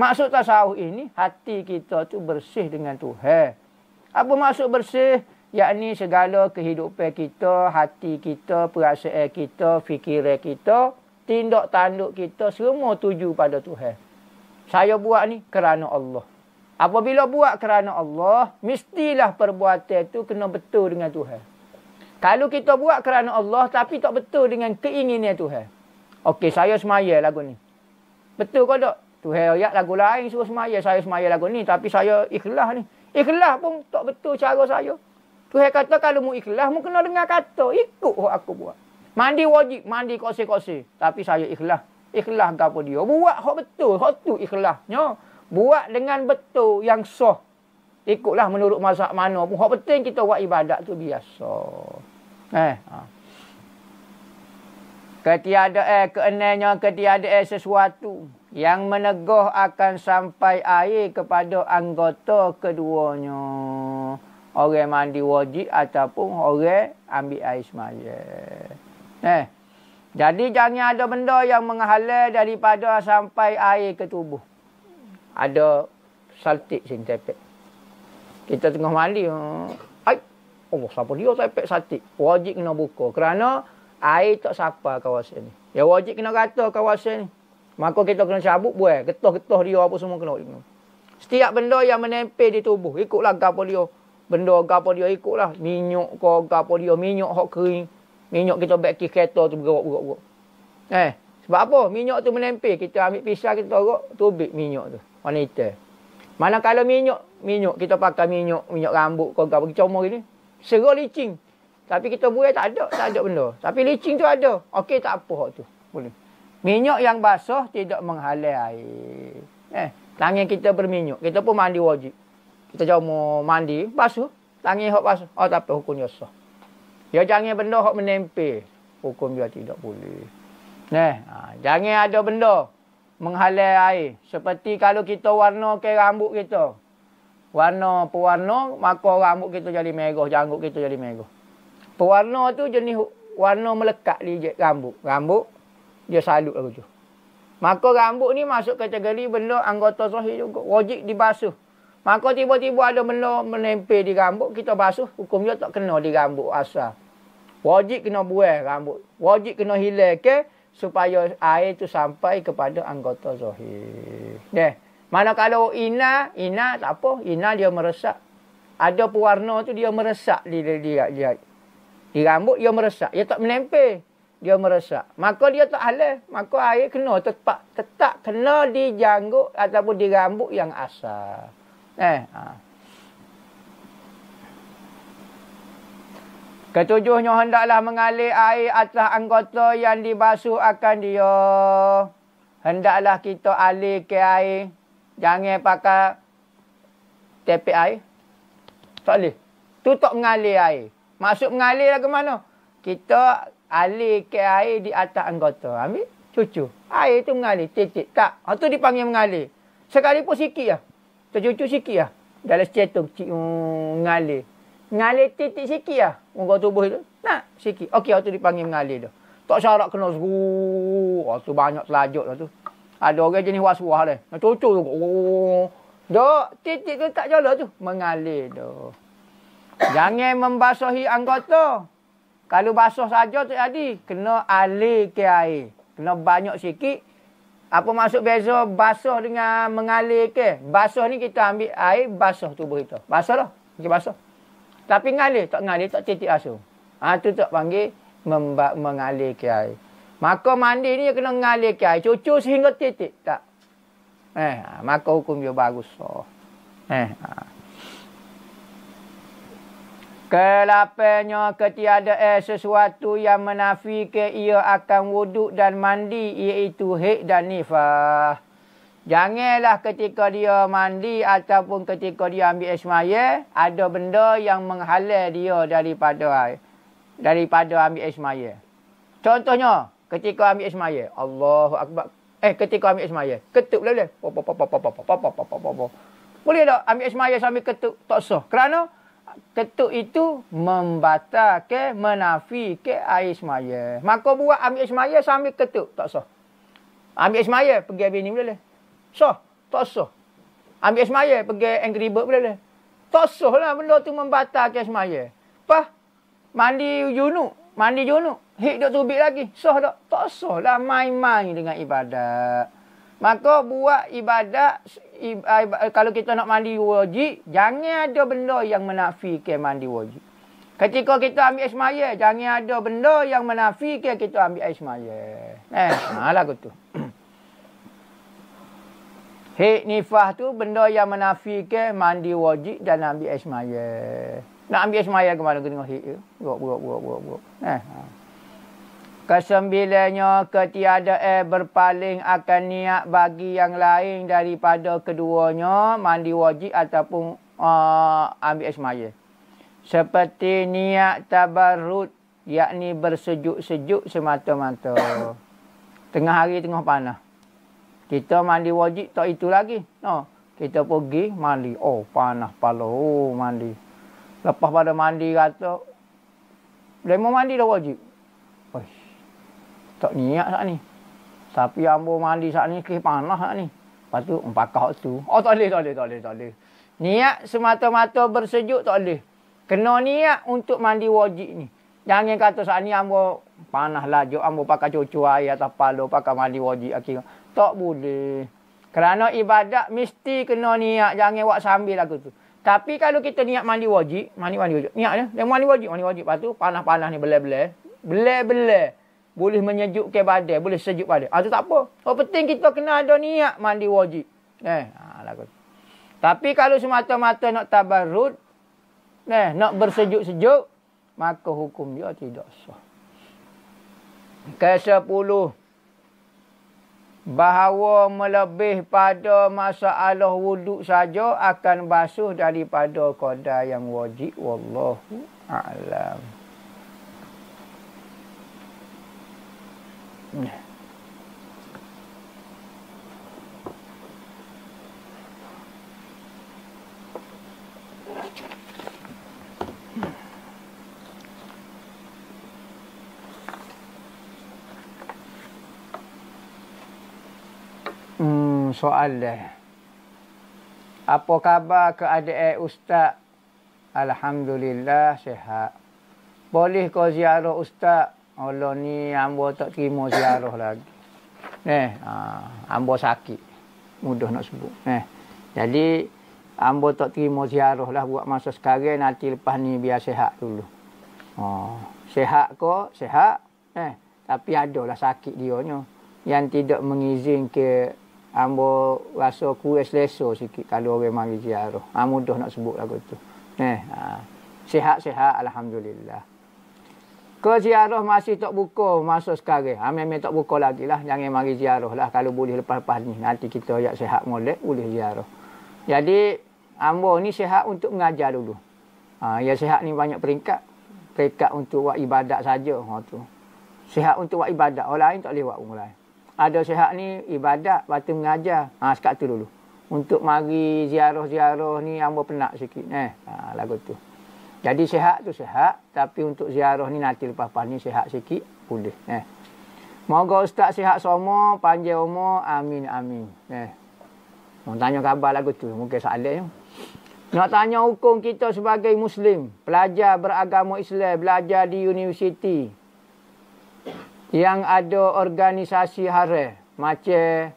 Maksud tasawuf ini, hati kita tu bersih dengan Tuhan. Apa maksud bersih? Yakni segala kehidupan kita, hati kita, perasaan kita, fikiran kita, tindak tanduk kita, semua tuju pada Tuhan. Saya buat ni kerana Allah. Apabila buat kerana Allah, mestilah perbuatan itu kena betul dengan Tuhan. Kalau kita buat kerana Allah tapi tak betul dengan keinginan Tuhan. Okey, saya semaya lagu ni. Betul ke tak? Tuhan ayat lagu lain suruh semaya. Saya semaya lagu ni. Tapi saya ikhlas ni. Ikhlas pun tak betul cara saya. Tuhan kata kalau mu ikhlas, mu kena dengar kata. Ikut yang aku buat. Mandi wajib. Mandi kose-kose. Tapi saya ikhlas. Ikhlas ke apa dia. Buat yang betul. Yang tu ikhlasnya. Buat dengan betul yang sah. Ikutlah menurut mazhab mana pun. Yang penting kita buat ibadat tu biasa. Eh, ha. Ketiadaan, keenanya ketiadaan sesuatu yang meneguh akan sampai air kepada anggota keduanya. Orang mandi wajib ataupun orang ambil air semaya. Eh, jadi jangan ada benda yang menghalang daripada sampai air ke tubuh. Ada saltik sini tepek. Kita tengah mandi. Ai, oh, siapa dia tepek saltik? Wajib kena buka. Kerana air tak sapa kawasan ni. Ya wajib kena rata kawasan ni. Maka kita kena cabut buai. Getah-getah dia apa semua kena. Setiap benda yang menempel di tubuh. Ikutlah gapo dia. Benda gapo dia ikutlah. Minyak ke gapo dia. Minyak hok kering. Minyak kita baik kereta tu bergerak-gerak. Eh, sebab apa? Minyak tu menempel. Kita ambil pisau kita taruh. Tubik minyak tu. Warna hitam. Mana kalau minyak. Minyak. Kita pakai minyak. Minyak rambut ke gapo. Kita umur ni. Serah licin. Tapi kita buai tak ada, tak ada benda. Tapi licin tu ada. Okey tak apa hak tu. Boleh. Minyak yang basah tidak menghalang air. Eh, tangan kita berminyak. Kita pun mandi wajib. Kita jauh mau mandi, basuh. Tangan hak basuh. Oh tak apa hukumnya sah. Ya jangan benda hak menempel. Hukum dia tidak boleh. Nah, ha, jangan ada benda menghalang air. Seperti kalau kita warna ke rambut kita. Warna pewarna, maka rambut kita jadi merah, janggut kita jadi merah. Pewarna tu jenis warna melekat di rambut. Rambut, dia salut lagu tu. Maka rambut ni masuk kategori benda anggota sahih juga. Wajib dibasuh. Maka tiba-tiba ada benda menempel di rambut, kita basuh, hukum dia tak kena di rambut asal. Wajib kena buah rambut. Wajib kena hilang ke supaya air itu sampai kepada anggota zahir. Deh. Mana kalau ina, ina tak apa, ina dia meresak. Ada pewarna tu dia meresak di di, di, di, di rambut dia meresak. Dia tak menempel. Dia meresak. Maka dia tak halal. Maka air kena tetap tetap kena di janggut ataupun di rambut yang asal. Eh, ha. Ketujuhnya hendaklah mengalir air atas anggota yang dibasuh akan dia. Hendaklah kita alih ke air. Jangan pakai tepek air. Tak boleh. Tu tak mengalir air. Maksud mengalir lah ke mana? Kita alih ke air di atas anggota. Ambil cucu. Air tu mengalir. Titik. Tak. Itu dipanggil mengalir. Sekalipun sikit lah. Tercucuk sikit lah. Dalam cetung cik um, mengalir. Mengalir titik sikit lah. Muka tubuh itu. Nak sikit. Okey, waktu dipanggil mengalir tu. Tak syarat kena seru. Waktu banyak selajut lah tu. Ada orang jenis was-was lah. Nak cucuk tu. Oh. Dok, titik tu tak jalan tu. Mengalir tu. Jangan membasahi anggota. Kalau basah saja tak jadi. Kena alih ke air. Kena banyak sikit. Apa maksud beza basah dengan mengalir ke? Basah ni kita ambil air, basah tubuh kita. Basah lah. Kita basah. Tapi ngalir, tak ngalir, tak titik asuh. Ha, tu tak panggil memba- mengalir ke air. Maka mandi ni kena mengalir ke air. Cucu sehingga titik. Tak. Eh, ha, maka hukum dia bagus. So. Eh, ha. Kelapanya ketiada eh sesuatu yang menafikan ia akan wuduk dan mandi iaitu hik dan nifah. Janganlah ketika dia mandi ataupun ketika dia ambil esmaya ada benda yang menghalang dia daripada. Daripada ambil esmaya. Contohnya ketika ambil esmaya. Allahu Akbar. Eh ketika ambil esmaya. Ketuk boleh boleh. Tak ambil esmaya sambil ketuk? Tak sah. Kerana ketuk itu membatalkan menafikan air semaya. Maka buat ambil semaya sambil ketuk tak sah. Ambil semaya pergi ambil ni boleh. Sah, tak sah. Ambil semaya pergi angry bird boleh. Tak sah lah benda tu membatalkan semaya. Apa? Mandi junuk, mandi junuk. Hik dok tubik lagi. Sah tak? Tak sah lah main-main dengan ibadat. Maka buat ibadat, kalau kita nak mandi wajib, jangan ada benda yang menafikan mandi wajib. Ketika kita ambil air semaya, jangan ada benda yang menafikan kita ambil air semaya. Eh, lagu tu. Hik nifah tu benda yang menafikan mandi wajib dan ambil air semaya. Nak ambil air semaya ke mana kena hik tu? Buruk, buruk, buruk, buruk, buruk. Eh, ha. Kesembilannya ketiada eh berpaling akan niat bagi yang lain daripada keduanya mandi wajib ataupun uh, ambil semaya. Seperti niat tabarrud yakni bersejuk-sejuk semata-mata. Tengah hari tengah panas. Kita mandi wajib tak itu lagi. No. Kita pergi mandi. Oh panas pala. Oh mandi. Lepas pada mandi kata. Lemon mandi dah wajib. Tak niat saat ni. Tapi ambo mandi saat ni kih panas saat ni. Lepas tu empakah tu. Oh tak boleh, tak boleh, tak boleh, tak boleh. Niat semata-mata bersejuk tak boleh. Kena niat untuk mandi wajib ni. Jangan kata saat ni ambo panas lajuk, ambo pakai cucu air atau palo, pakai mandi wajib akhirnya. Tak boleh. Kerana ibadat mesti kena niat. Jangan buat sambil aku tu. Tapi kalau kita niat mandi wajib, mandi mandi wajib. Niat dia, dia mandi wajib, mandi wajib. Lepas tu panas-panas ni belai-belai. Belai-belai boleh menyejukkan badan, boleh sejuk badan. Ah tu tak apa. Oh penting kita kena ada niat mandi wajib. Eh, ha. Tapi kalau semata-mata nak tabarrud, eh nak bersejuk-sejuk, maka hukum dia tidak sah. Ke-10 bahawa melebih pada masalah wuduk saja akan basuh daripada qada yang wajib wallahu a'lam. Hmm, soal dah. Apa khabar keadaan ustaz? Alhamdulillah sihat. Boleh kau ziarah ustaz? Allah ni ambo tak terima ziarah lagi. Eh, ha, ambo sakit. Mudah nak sebut. Eh. Jadi ambo tak terima ziarah lah buat masa sekarang nanti lepas ni biar sihat dulu. Oh, sihat ko, sihat. Eh, tapi ada lah sakit dia nya yang tidak mengizinkan ke ambo rasa kuat selesa sikit kalau orang mari ziarah. Ha, mudah nak sebut lagu tu. Eh, ha. Sihat-sihat Alhamdulillah. Ke ziarah masih tak buka masa sekarang. Ha, memang tak buka lagi lah. Jangan mari ziarah lah. Kalau boleh lepas-lepas ni. Nanti kita ayat sihat molek, boleh ziarah. Jadi, ambo ni sihat untuk mengajar dulu. Ha, ya sihat ni banyak peringkat. Peringkat untuk buat ibadat saja. Ha, tu. Sihat untuk buat ibadat. Orang lain tak boleh buat orang lain ada sihat ni ibadat batu mengajar. Ha sekat tu dulu. Untuk mari ziarah-ziarah ni hamba penat sikit eh. Ha lagu tu. Jadi sihat tu sihat tapi untuk ziarah ni nanti lepas ni sihat sikit boleh eh. Moga ustaz sihat semua, panjang umur. Amin amin. Eh. Mau tanya khabar lagu tu, mungkin soalan Nak tanya hukum kita sebagai muslim, pelajar beragama Islam, belajar di universiti yang ada organisasi hara macam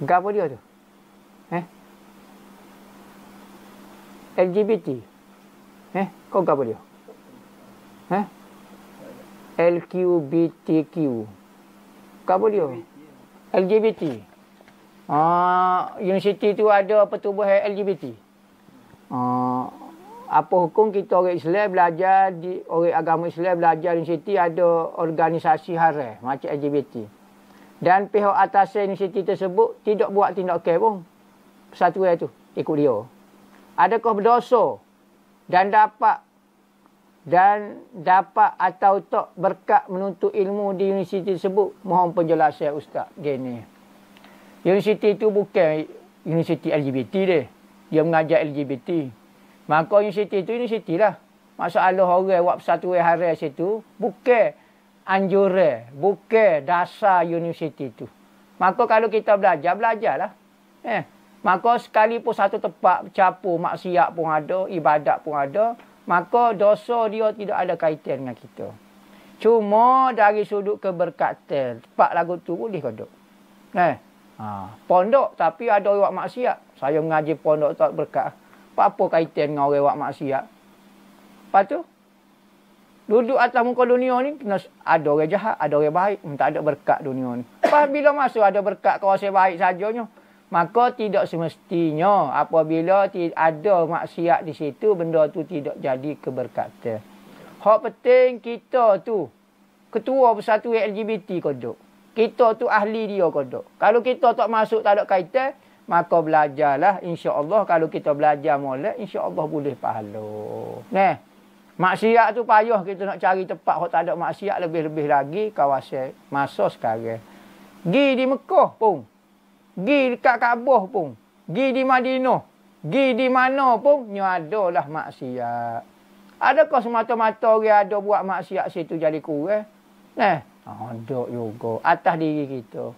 gapo dia tu LGBT eh kau gapo dia? Eh? LQBTQ gapo dia? LGBT ah universiti tu ada pertubuhan LGBT ah apa hukum kita orang Islam belajar di orang agama Islam belajar universiti ada organisasi hara macam LGBT. Dan pihak atas universiti tersebut tidak buat tindakan pun. Persatuan itu ikut dia. Adakah berdosa dan dapat dan dapat atau tak berkat menuntut ilmu di universiti tersebut? Mohon penjelasan Ustaz. Gini. Universiti itu bukan universiti LGBT dia. Dia mengajar LGBT. Maka universiti itu universiti lah. Masalah orang buat satu hari situ. Bukan anjuran. Bukan dasar universiti itu. Maka kalau kita belajar, belajarlah. Eh. Maka sekalipun satu tempat capur maksiat pun ada, ibadat pun ada. Maka dosa dia tidak ada kaitan dengan kita. Cuma dari sudut keberkatan. Tempat lagu tu boleh kau duduk. Eh. Ha. Pondok tapi ada orang maksiat. Saya mengaji pondok tak berkat. Apa-apa kaitan dengan orang buat maksiat. Lepas tu, duduk atas muka dunia ni, kena ada orang jahat, ada orang baik. Tak ada berkat dunia ni. Lepas bila masuk ada berkat kawasan baik sajanya, maka tidak semestinya apabila ada maksiat di situ, benda tu tidak jadi keberkatan. Hak penting kita tu, ketua persatuan LGBT kodok. Kita tu ahli dia kodok. Kalau kita tak masuk tak ada kaitan, maka belajarlah insya-Allah kalau kita belajar molek insya-Allah boleh pahala. Nah. Maksiat tu payah kita nak cari tempat hok tak ada maksiat lebih-lebih lagi kawasan masa sekarang. Gi di Mekah pun. Gi dekat Kaabah pun. Gi di Madinah. Gi di mana pun nyo adalah maksiat. Adakah semata-mata orang ada buat maksiat situ jadi kurang? Nah, ada juga atas diri kita.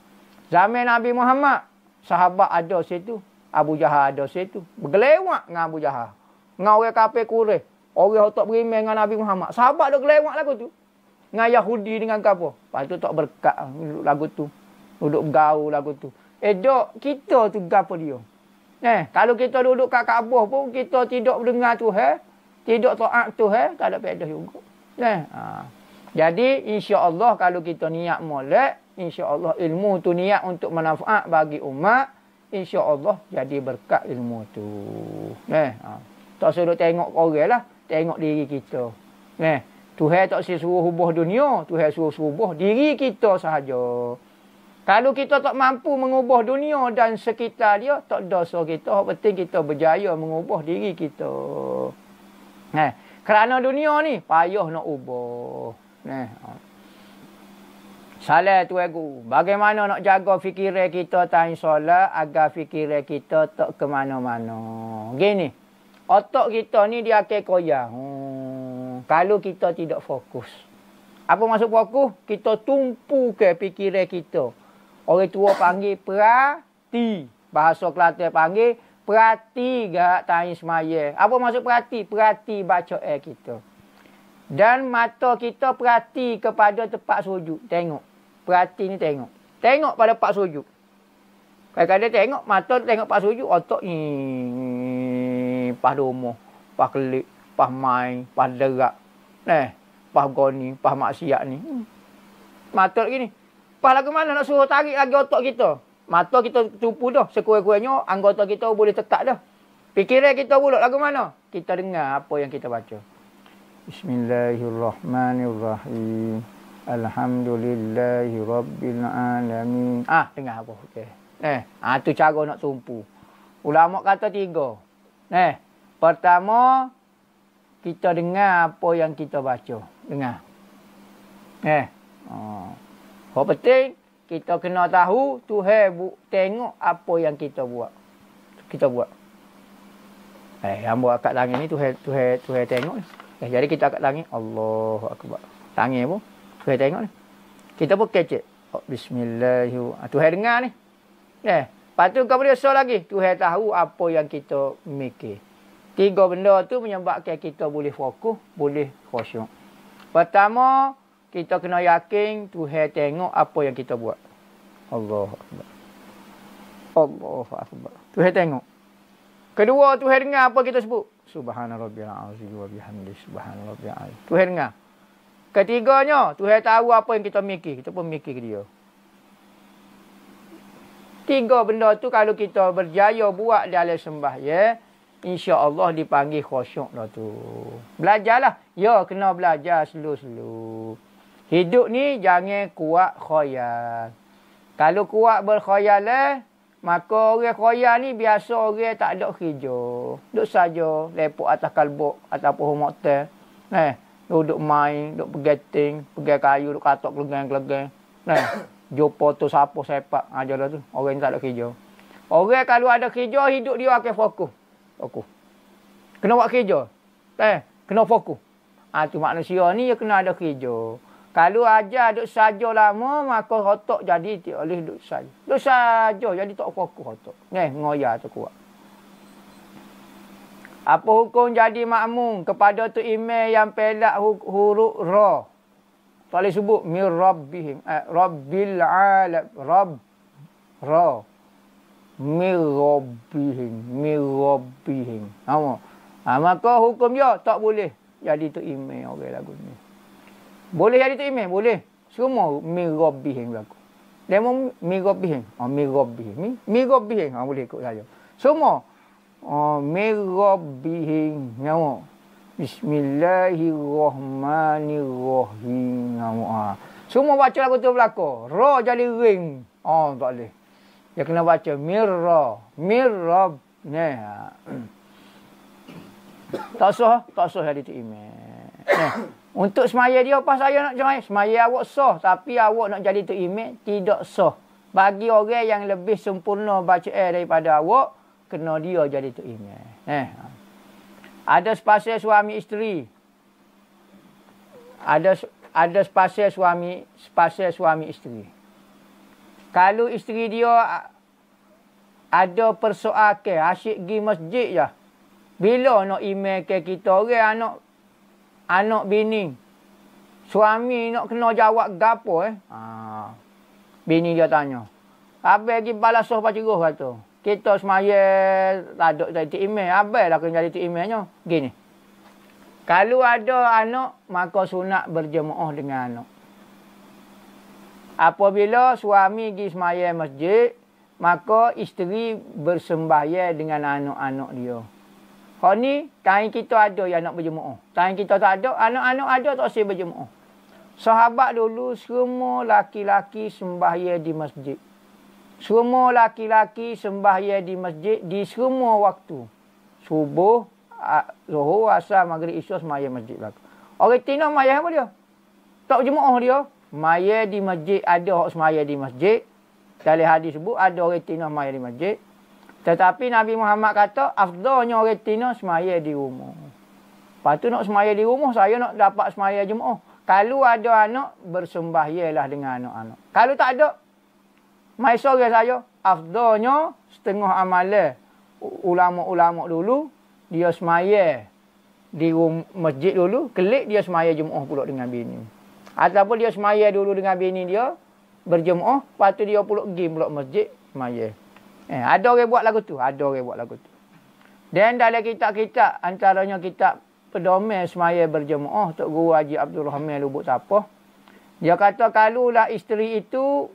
Zaman Nabi Muhammad sahabat ada situ. Abu Jahal ada situ. Bergelewak dengan Abu Jahal. Dengan orang kafir kureh. Orang yang tak berimeh dengan Nabi Muhammad. Sahabat ada gelewak lagu tu. Dengan Yahudi dengan apa. Lepas tu tak berkat lagu tu. Duduk bergaul lagu tu. Eh dok, kita tu gapo dia. Eh, kalau kita duduk kat Kaabah pun kita tidak mendengar Tuhan, tidak taat Tuhan, tak ada faedah juga. Eh, ha. Jadi insya-Allah kalau kita niat molek, insya-Allah ilmu tu niat untuk manfaat bagi umat, insya-Allah jadi berkat ilmu tu. Eh, ha. tak suruh tengok orang lah, tengok diri kita. Eh, Tuhan tak suruh ubah dunia, Tuhan suruh ubah diri kita sahaja. Kalau kita tak mampu mengubah dunia dan sekitar dia, tak dosa kita. Yang penting kita berjaya mengubah diri kita. Eh, kerana dunia ni payah nak ubah. Eh, ha. Salah tu aku. Bagaimana nak jaga fikiran kita tanya solat agar fikiran kita tak ke mana-mana. Gini. Otak kita ni dia akan koyak. Hmm. Kalau kita tidak fokus. Apa maksud fokus? Kita tumpu ke fikiran kita. Orang tua panggil perhati. Bahasa Kelantan panggil perhati gak tanya semaya. Apa maksud perhati? Perhati baca air kita. Dan mata kita perhati kepada tempat sujud. Tengok. Perhati ni tengok. Tengok pada tempat sujud. Kadang-kadang tengok, mata tengok pas sujud, otak ni. Pas rumah, pas kelik, pas main, pas derak. Eh, pas goni, pas maksiat ni. Hmm. Mata lagi ni. Pas lagu mana nak suruh tarik lagi otak kita? Mata kita tumpu dah. Sekurang-kurangnya anggota kita boleh tekak dah. Fikiran kita pula lagu mana? Kita dengar apa yang kita baca. Bismillahirrahmanirrahim. Alhamdulillahirrabbilalamin. Ah, dengar apa? Okey. Eh, ha, tu cara nak tumpu. Ulama kata tiga. Eh, pertama kita dengar apa yang kita baca. Dengar. Eh. Ha. Apa penting kita kena tahu Tuhan bu tengok apa yang kita buat. Kita buat. Eh, yang buat kat langit ni Tuhan Tuhan Tuhan tengok ni. Eh, jadi kita kat langit Allahu akbar. Tangan pun Tuhan tengok ni. Kita pun kecek. Oh, Bismillahirrahmanirrahim. Tuhan dengar ni. Eh, lepas tu kau boleh lagi. Tuhan tahu apa yang kita mikir. Tiga benda tu menyebabkan kita boleh fokus, boleh khusyuk. Pertama, kita kena yakin Tuhan tengok apa yang kita buat. Allah Akbar. Allah Akbar. Tuhan tengok. Kedua, Tuhan dengar apa kita sebut. Subhanallah azim wa bihamdi subhanallah azim. Tuhan dengar. Ketiganya, Tuhan tahu apa yang kita mikir. Kita pun mikir dia. Tiga benda tu kalau kita berjaya buat dalam sembah ya, insya-Allah dipanggil khusyuk dah tu. Belajarlah. Ya, kena belajar slow-slow. Hidup ni jangan kuat khayal. Kalau kuat berkhayal eh, maka orang khayal ni biasa orang tak ada kerja. Duduk saja lepuk atas kalbuk ataupun hotel. Eh, duduk main, duduk pegating, pegang kayu, duduk katok kelegang-kelegang. Eh, jumpa tu siapa sepak ajarlah tu orang tak ada kerja orang kalau ada kerja hidup dia akan fokus fokus kena buat kerja eh kena fokus ah tu manusia ni dia kena ada kerja kalau aja duk saja lama maka otak jadi tak boleh duk saja duk saja jadi tak fokus otak ni ngoya tu kuat apa hukum jadi makmum kepada tu email yang pelak huruf ra tak boleh sebut mir rabbihim. Eh, rabbil alam. Rabb. Ra. Mir rabbihim. Mir rabbihim. Ha, maka hukum dia tak boleh jadi tu email orang okay, lagu ni. Boleh jadi tu email? Boleh. Semua mir rabbihim lagu. Demo mir rabbihim. Oh, mir rabbihim. Mir rabbihim. Ha, boleh ikut saja. Semua. Oh, rabbihim. Nama. Bismillahirrahmanirrahim. Ha. Semua baca lagu tu berlaku. Ra jadi ring. Oh, tak boleh. Dia kena baca mirra. Mirra. Ni. Ha. tak sah. Tak sah jadi tu email. Untuk semaya dia apa saya nak semaya? Semaya awak sah. Tapi awak nak jadi tu email. Tidak sah. Bagi orang yang lebih sempurna baca air daripada awak. Kena dia jadi tu email. Eh. Ada spasial suami isteri. Ada ada spasial suami spasial suami isteri. Kalau isteri dia ada persoalan ke asyik pergi masjid je. Bila nak email ke kita orang anak anak bini. Suami nak kena jawab gapo eh? Ha. Bini dia tanya. Apa lagi balas soh paciruh kata kita semaya tak ada jadi email. Abang lah kena jadi emailnya. Gini. Kalau ada anak, maka sunat berjemaah dengan anak. Apabila suami pergi semaya masjid, maka isteri bersembahyang dengan anak-anak dia. Kau ni, kain kita ada yang nak berjemaah. Kain kita tak ada, anak-anak ada tak usah berjemaah. Sahabat dulu semua laki-laki sembahyang di masjid. Semua laki-laki sembahyang di masjid di semua waktu. Subuh, zuhur, asar, maghrib, isyak sembahyang masjid lah. Orang Tino sembahyang apa dia? Tak jemaah dia. Maya di masjid ada orang sembahyang di masjid. Dalam hadis sebut ada orang Tino sembahyang di masjid. Tetapi Nabi Muhammad kata afdalnya orang Tino sembahyang di rumah. Lepas tu nak sembahyang di rumah, saya nak dapat sembahyang jemaah. Kalau ada anak, bersembahyanglah dengan anak-anak. Kalau tak ada, Mai sore saya, afdalnya setengah amalan ulama-ulama dulu dia semaya di masjid dulu, kelik dia semaya Jumaat pula dengan bini. Ataupun dia semaya dulu dengan bini dia berjemaah, lepas tu dia pula pergi pula masjid semaya. Eh, ada orang buat lagu tu, ada orang buat lagu tu. Dan dalam kitab-kitab antaranya kitab pedoman semaya berjemaah Tok Guru Haji Abdul Rahman Lubuk Tapah. Dia kata kalau lah isteri itu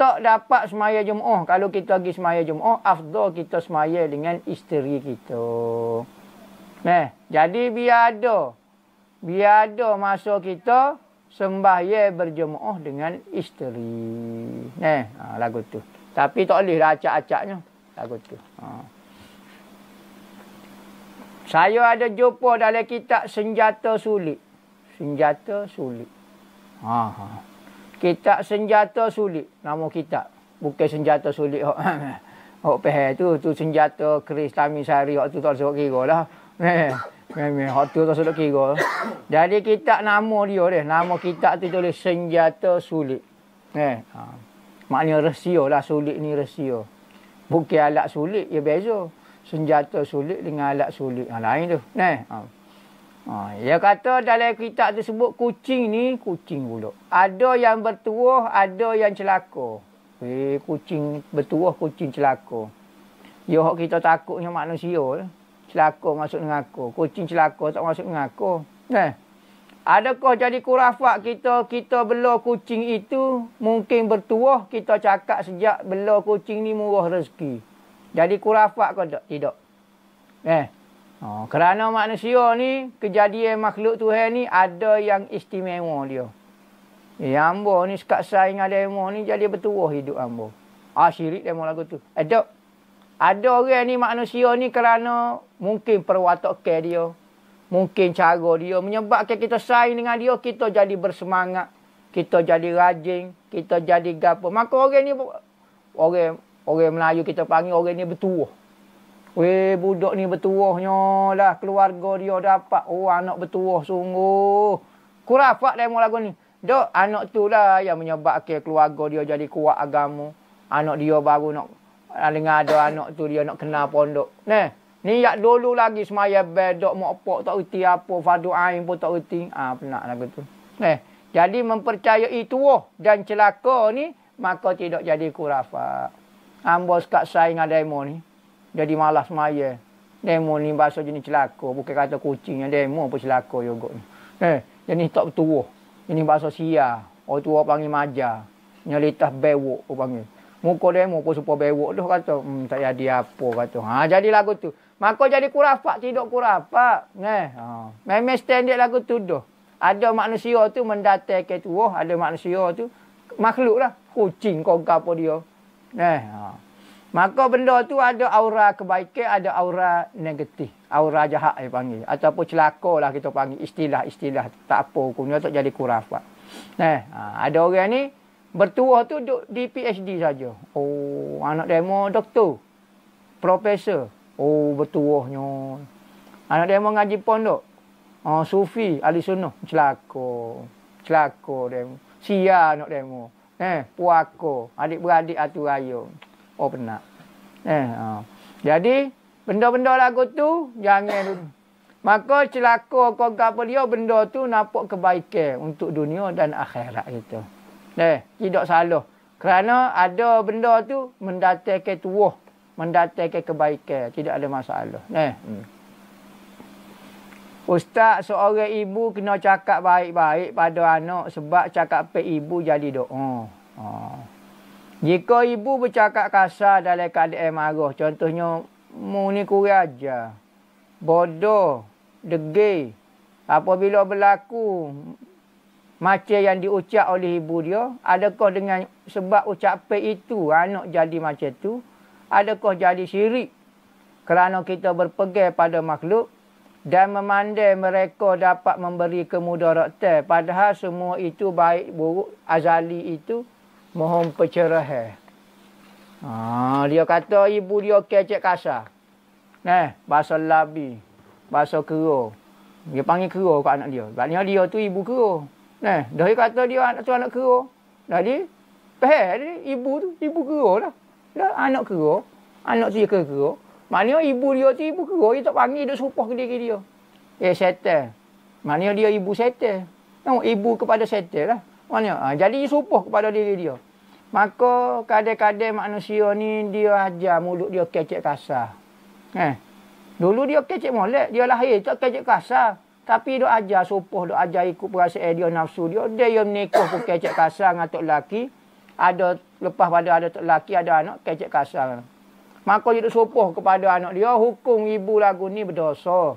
tak dapat semaya Jumaat. Kalau kita pergi semaya Jumaat, afdal kita semaya dengan isteri kita. Nah, jadi biar ada. Biar ada masa kita sembahyang berjemaah dengan isteri. Nah, ha, lagu tu. Tapi tak boleh lah acak-acaknya. Lagu tu. Ha. Saya ada jumpa dalam kitab Senjata Sulit. Senjata Sulit. Ha, ha. Kitab senjata sulit. Nama kitab. Bukan senjata sulit. Hok, hok peheh tu. Tu senjata keris tami sari. Hok tu tak sebut kira lah. Eh, hok tu tak sebut kira. Jadi kitab nama dia deh. Nama kitab tu tulis senjata sulit. Eh, ha. Maknanya resio lah. Sulit ni resio. Bukan alat sulit. Ya beza. Senjata sulit dengan alat sulit. Ha, lain tu. Eh, ha. Ha, dia kata dalam kitab tersebut kucing ni kucing pula. Ada yang bertuah, ada yang celaka. Eh, kucing bertuah, kucing celaka. Ya kita takutnya manusia lah. Celaka masuk dengan aku. Kucing celaka tak masuk dengan aku. Eh. Adakah jadi kurafat kita, kita bela kucing itu mungkin bertuah, kita cakap sejak bela kucing ni murah rezeki. Jadi kurafat ke tak? Tidak. Eh. Oh, kerana manusia ni, kejadian makhluk Tuhan ni ada yang istimewa dia. Eh, ambo ni sekat saing ada demo ni jadi bertuah hidup ambo. Ah syirik demo lagu tu. Ada. Ada orang ni manusia ni kerana mungkin perwatak dia. Mungkin cara dia menyebabkan kita saing dengan dia, kita jadi bersemangat. Kita jadi rajin, kita jadi gapo. Maka orang ni orang orang Melayu kita panggil orang ni bertuah. Weh budak ni bertuahnya lah keluarga dia dapat. Oh anak bertuah sungguh. Kurafat demo lagu ni. Dok anak tu lah yang menyebabkan keluarga dia jadi kuat agama. Anak dia baru nak dengan ada anak tu dia nak kenal pondok. Nah, ni yak dulu lagi semaya bedok apa tak reti apa fadu ain pun tak reti. Ah ha, penak lagu tu. Nah, jadi mempercayai tuah dan celaka ni maka tidak jadi kurafat. Ambo sekat saing ada demo ni jadi malas maya. Demo ni bahasa jenis celaka. Bukan kata kucing yang demo pun celaka juga ni. Eh, jenis tak bertuah. Ini bahasa sia. Orang tua panggil maja. Nyelitah bewok orang panggil. Muka demo pun supaya bewok tu kata. Hmm, tak jadi apa kata. Ha, jadi lagu tu. Maka jadi kurafak, tidak kurafak. Eh, ha. Memang standard lagu tu dah. Ada manusia tu mendatangkan tuah. Ada manusia tu makhluk lah. Kucing kau apa dia. Eh, ha. Maka benda tu ada aura kebaikan, ada aura negatif. Aura jahat saya panggil. Ataupun celaka lah kita panggil. Istilah-istilah tak apa hukumnya tak jadi kurafat. Nah, ha, ada orang ni bertuah tu duduk di PhD saja. Oh, anak demo doktor. Profesor. Oh, bertuahnya. Anak demo ngaji pondok. Oh, sufi, ahli sunnah. Celaka. Celaka demo. Sia anak demo. Eh, puako. Adik-beradik atu raya. Oh benar. Eh, ha. Jadi benda-benda lagu tu jangan. Maka celaka kau apa dia benda tu nampak kebaikan untuk dunia dan akhirat kita. Eh, tidak salah. Kerana ada benda tu mendatangkan tuah, mendatangkan kebaikan, tidak ada masalah. Eh. Hmm. Ustaz seorang ibu kena cakap baik-baik pada anak sebab cakap pe ibu jadi doa. Oh. Jika ibu bercakap kasar dalam keadaan marah, contohnya, mu ni kurang aja. Bodoh, degil. Apabila berlaku macam yang diucap oleh ibu dia, adakah dengan sebab ucapan itu anak jadi macam tu? Adakah jadi syirik? Kerana kita berpegang pada makhluk dan memandai mereka dapat memberi kemudaratan. Padahal semua itu baik buruk azali itu mohon pencerahan. Ha, dia kata ibu dia kecek kasar. Nah, bahasa labi. Bahasa kero. Dia panggil kero kat anak dia. Sebabnya dia tu ibu kero. Nah, dia kata dia anak tu anak kero. Jadi, Faham ibu tu, ibu kera lah. Dah anak kera. Anak tu dia kera. Maknanya ibu dia tu ibu kera, dia tak panggil duk supah ke diri dia. Eh, setel. Maknanya dia ibu setel. Tengok ibu kepada setel lah. Maknanya, ha, jadi dia supah kepada diri dia. Maka kadang-kadang manusia ni dia ajar mulut dia kecek kasar. Eh. Dulu dia kecek molek, dia lahir tak kecek kasar. Tapi dia ajar sopoh, dia ajar ikut perasaan dia, nafsu dia. Dia yang menikah pun kecek kasar dengan tok lelaki. Ada, lepas pada ada lelaki, ada anak kecek kasar. Maka dia duk sopoh kepada anak dia, hukum ibu lagu ni berdosa.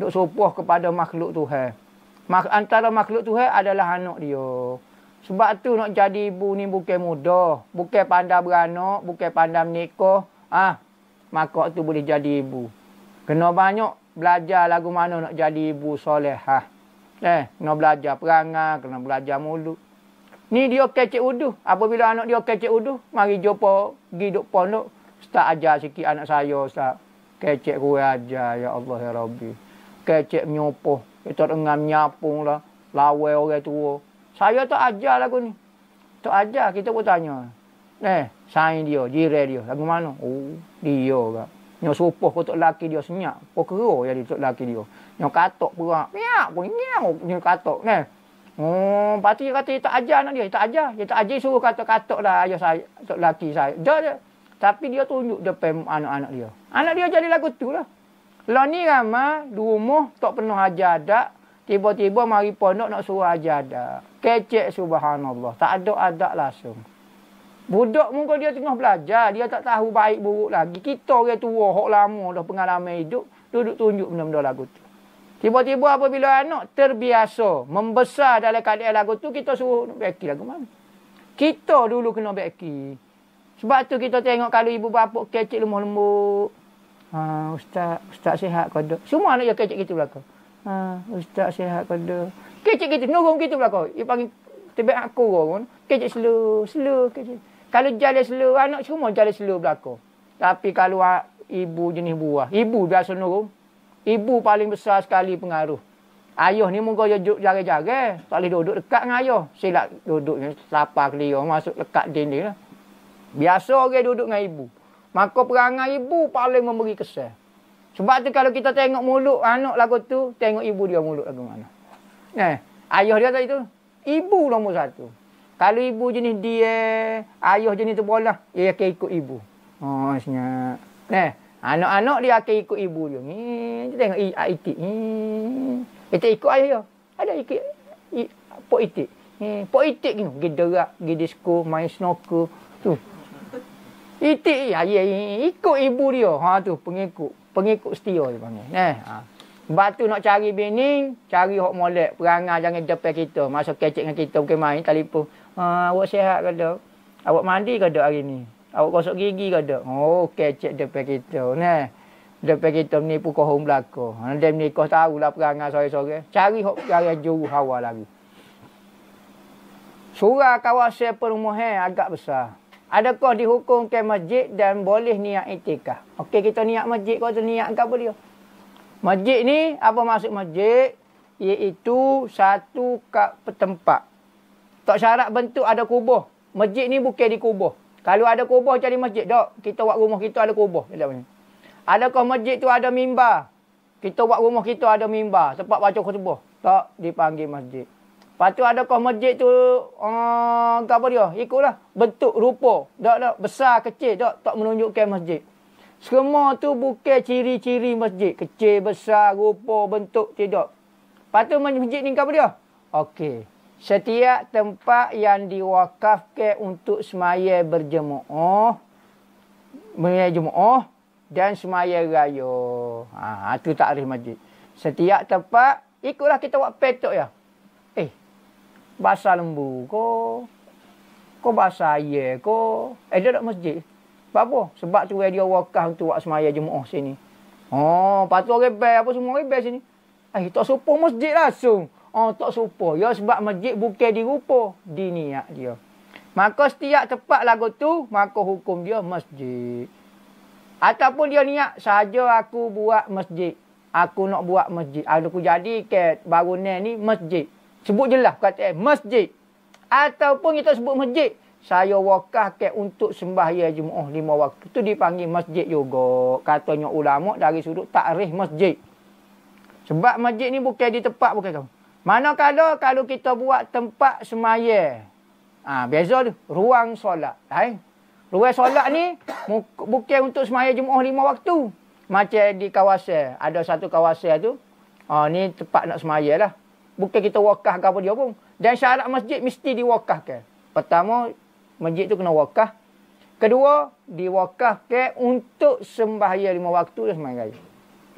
Duk sopoh kepada makhluk Tuhan. Antara makhluk Tuhan adalah anak dia. Sebab tu nak jadi ibu ni bukan mudah. Bukan pandai beranak, bukan pandai menikah. Ah, maka tu boleh jadi ibu. Kena banyak belajar lagu mana nak jadi ibu solehah. Eh, kena belajar perangai, kena belajar mulut. Ni dia kecek uduh. Apabila anak dia kecek uduh, mari jumpa pergi duk pondok. Ustaz ajar sikit anak saya, Ustaz. Kecek kuih ajar, ya Allah, ya Rabbi. Kecek menyopoh. Kita dengar menyapung lah. Lawai orang tua. Saya tak ajar lagu ni. Tak ajar, kita pun tanya. Eh, sain dia, jirai dia. Lagu mana? Oh, dia kan. Yang supoh kotak laki dia senyap. Kau kero jadi kotak laki dia. Yang katok pula. Miak pun miak. Yang katok. Nah. Oh, pasti dia kata dia tak ajar anak dia. Dia tak ajar. Dia tak ajar suruh katok-katok lah ayah saya. Kotak laki saya. Dia, dia. Tapi dia tunjuk depan anak-anak dia. Anak dia jadi lagu tu lah. Lah ni ramah, rumah tak pernah ajar adat. Tiba-tiba mari pondok nak suruh ajar adat. Kecek subhanallah. Tak ada adat langsung. Budak muka dia tengah belajar. Dia tak tahu baik buruk lagi. Kita orang tua, hok lama dah pengalaman hidup. Duduk tunjuk benda-benda lagu tu. Tiba-tiba apabila anak terbiasa membesar dalam keadaan lagu tu, kita suruh beki lagu mana. Kita dulu kena beki. Sebab tu kita tengok kalau ibu bapa kecik lemah lembut. Ha, ustaz, ustaz sihat kau dok. Semua anak yang kecik gitu belakang. Ha, ustaz sihat kau dok. Kecik gitu, nurung gitu belakang. Dia panggil tebek aku pun. Kecik slow, slow kecik. Kalau jalan slow, anak semua jalan slow belakang. Tapi kalau ibu jenis buah, ibu biasa nurung. Ibu paling besar sekali pengaruh. Ayah ni muka duduk jaga-jaga. Tak boleh duduk dekat dengan ayah. Silap duduk ni, lapar kelia, masuk dekat dinding lah. Biasa orang duduk dengan ibu. Maka perangai ibu paling memberi kesan. Sebab tu kalau kita tengok mulut anak lagu tu, tengok ibu dia mulut lagu mana. Eh, ayah dia tadi tu, ibu nombor satu. Kalau ibu jenis dia, ayah jenis tu bola, dia akan ikut ibu. Oh, senyap. Nah, anak-anak dia akan ikut ibu dia. Ni, kita tengok itik. Ni. Kita ikut ayah dia. Ada ikut pok itik. Ni, pok itik ni, pergi derak, pergi disco, main snooker. Tu. Itik, ya, ikut ibu dia. Ha tu, pengikut. Pengikut setia dia panggil. Nah, ha. Sebab tu nak cari bini, cari hok molek. Perangai jangan depan kita. Masuk kecek dengan kita, bukan main, telefon. Ha, awak sihat ke tak? Awak mandi ke tak hari ni? Awak gosok gigi ke tak? Oh, kecek depan kita. Nah, depan kita menipu kohong belakang. Ha, dia menikah tahulah perangai sore-sore. Cari hok perangai juru hawa lagi. Surah kawasan perumahan agak besar. Adakah dihukum ke masjid dan boleh niat itikah? Okey, kita niat masjid. Kau tu niat ke apa dia? Masjid ni, apa maksud masjid? Iaitu satu tempat tak syarat bentuk ada kubur. Masjid ni bukan di kubur. Kalau ada kubur jadi masjid. Tak. Kita buat rumah kita ada kubur. Adakah masjid tu ada mimbar? Kita buat rumah kita ada mimbar. Tempat baca khutbah. Tak dipanggil masjid. Lepas tu adakah masjid tu uh, apa dia? Ikutlah. Bentuk rupa. Tak, tak. Besar, kecil. Tak, tak menunjukkan masjid. Semua tu bukan ciri-ciri masjid. Kecil, besar, rupa, bentuk. Tidak. Lepas tu masjid ni apa dia? Okey. Setiap tempat yang diwakafkan untuk semaya berjemaah, semaya jemaah dan semaya raya. Ha, itu takrif masjid. Setiap tempat, ikutlah kita buat petok ya. Eh, bahasa lembu ko. Ko bahasa ye ko. Eh, dia tak masjid. Sebab apa? Sebab tu dia wakaf untuk buat semaya jemaah sini. Oh, patut orang bel apa semua orang sini. Eh, tak supaya masjid langsung. Oh tak serupa. Ya sebab masjid bukan dirupa. Di niat dia. Maka setiap tempat lagu tu, maka hukum dia masjid. Ataupun dia niat, saja aku buat masjid. Aku nak buat masjid. Aku jadi ke bangunan ni masjid. Sebut jelas kata masjid. Ataupun kita sebut masjid. saya wakah ke untuk sembahyang Jumaat lima waktu. Tu dipanggil masjid juga. Katanya ulama dari sudut takrif masjid. Sebab masjid ni bukan di tempat bukan kamu. Mana kalau kita buat tempat semaya. Ha, beza tu. Ruang solat. Hai. Ruang solat ni bukan untuk semaya Jumaat lima waktu. Macam di kawasan. Ada satu kawasan tu. Ha, ni tempat nak semaya lah. Bukan kita wakah ke apa dia pun. Dan syarat masjid mesti diwakahkan. Pertama, masjid tu kena wakah. Kedua, diwakahkan untuk sembahyang lima waktu dan sembahyang raya.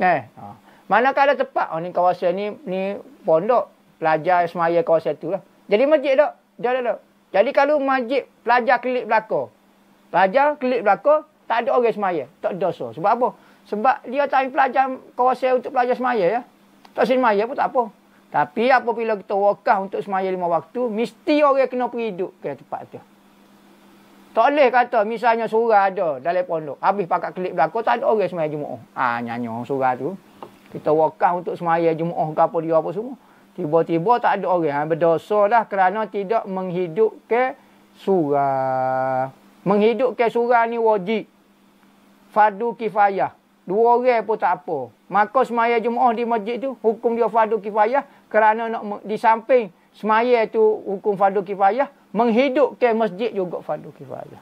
Eh, ha. Manakala tepat, oh, ni kawasan ni, ni pondok, pelajar sembahyang kawasan tu lah. Jadi masjid tak? Tak, tak. Jadi kalau masjid pelajar kelip belakang, pelajar kelip belakang, tak ada orang sembahyang. Tak dosa. Sebab apa? Sebab dia tak pelajar kawasan untuk pelajar sembahyang ya. Tak sembahyang pun tak apa. Tapi apabila kita wakah untuk semaya lima waktu, mesti orang kena pergi duduk ke tempat tu. Tak boleh kata misalnya surah ada dalam pondok. Habis pakai klip belakang, tak ada orang semaya Jumaat. Ah ha, nyanyi surah tu. Kita wakah untuk semaya Jumaat ke apa dia apa semua. Tiba-tiba tak ada orang. Ha, berdosa dah kerana tidak menghidupkan surah. Menghidupkan surah ni wajib. Fardu kifayah. Dua orang pun tak apa. Maka semaya Jumaat di masjid tu, hukum dia fardu kifayah kerana nak di samping semaya tu hukum fardu kifayah menghidupkan masjid juga fardu kifayah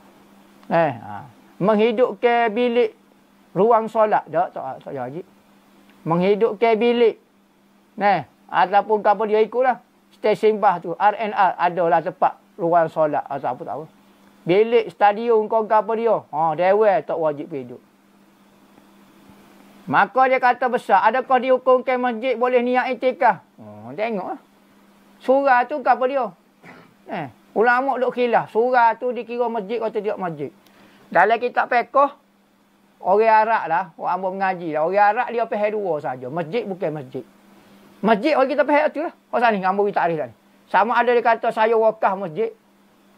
eh ha. menghidupkan bilik ruang solat tak tak tak wajib menghidupkan bilik nah ataupun apa dia ikutlah stesen bah tu RNR adalah tempat ruang solat atau apa tahu bilik stadium kau apa dia ha dewa tak wajib hidup Maka dia kata besar, adakah dihukumkan masjid boleh niat itikah? Oh, tengoklah. Surah tu apa dia? Eh, ulama duk khilaf. Surah tu dikira masjid atau tidak masjid. Dalam kitab pekoh, orang Arab lah, orang ambil mengaji lah. Orang Arab dia pahal dua saja. Masjid bukan masjid. Masjid orang kita pahal tu lah. Oh, sana ni, ambil kita arif Sama ada dia kata saya wakah masjid.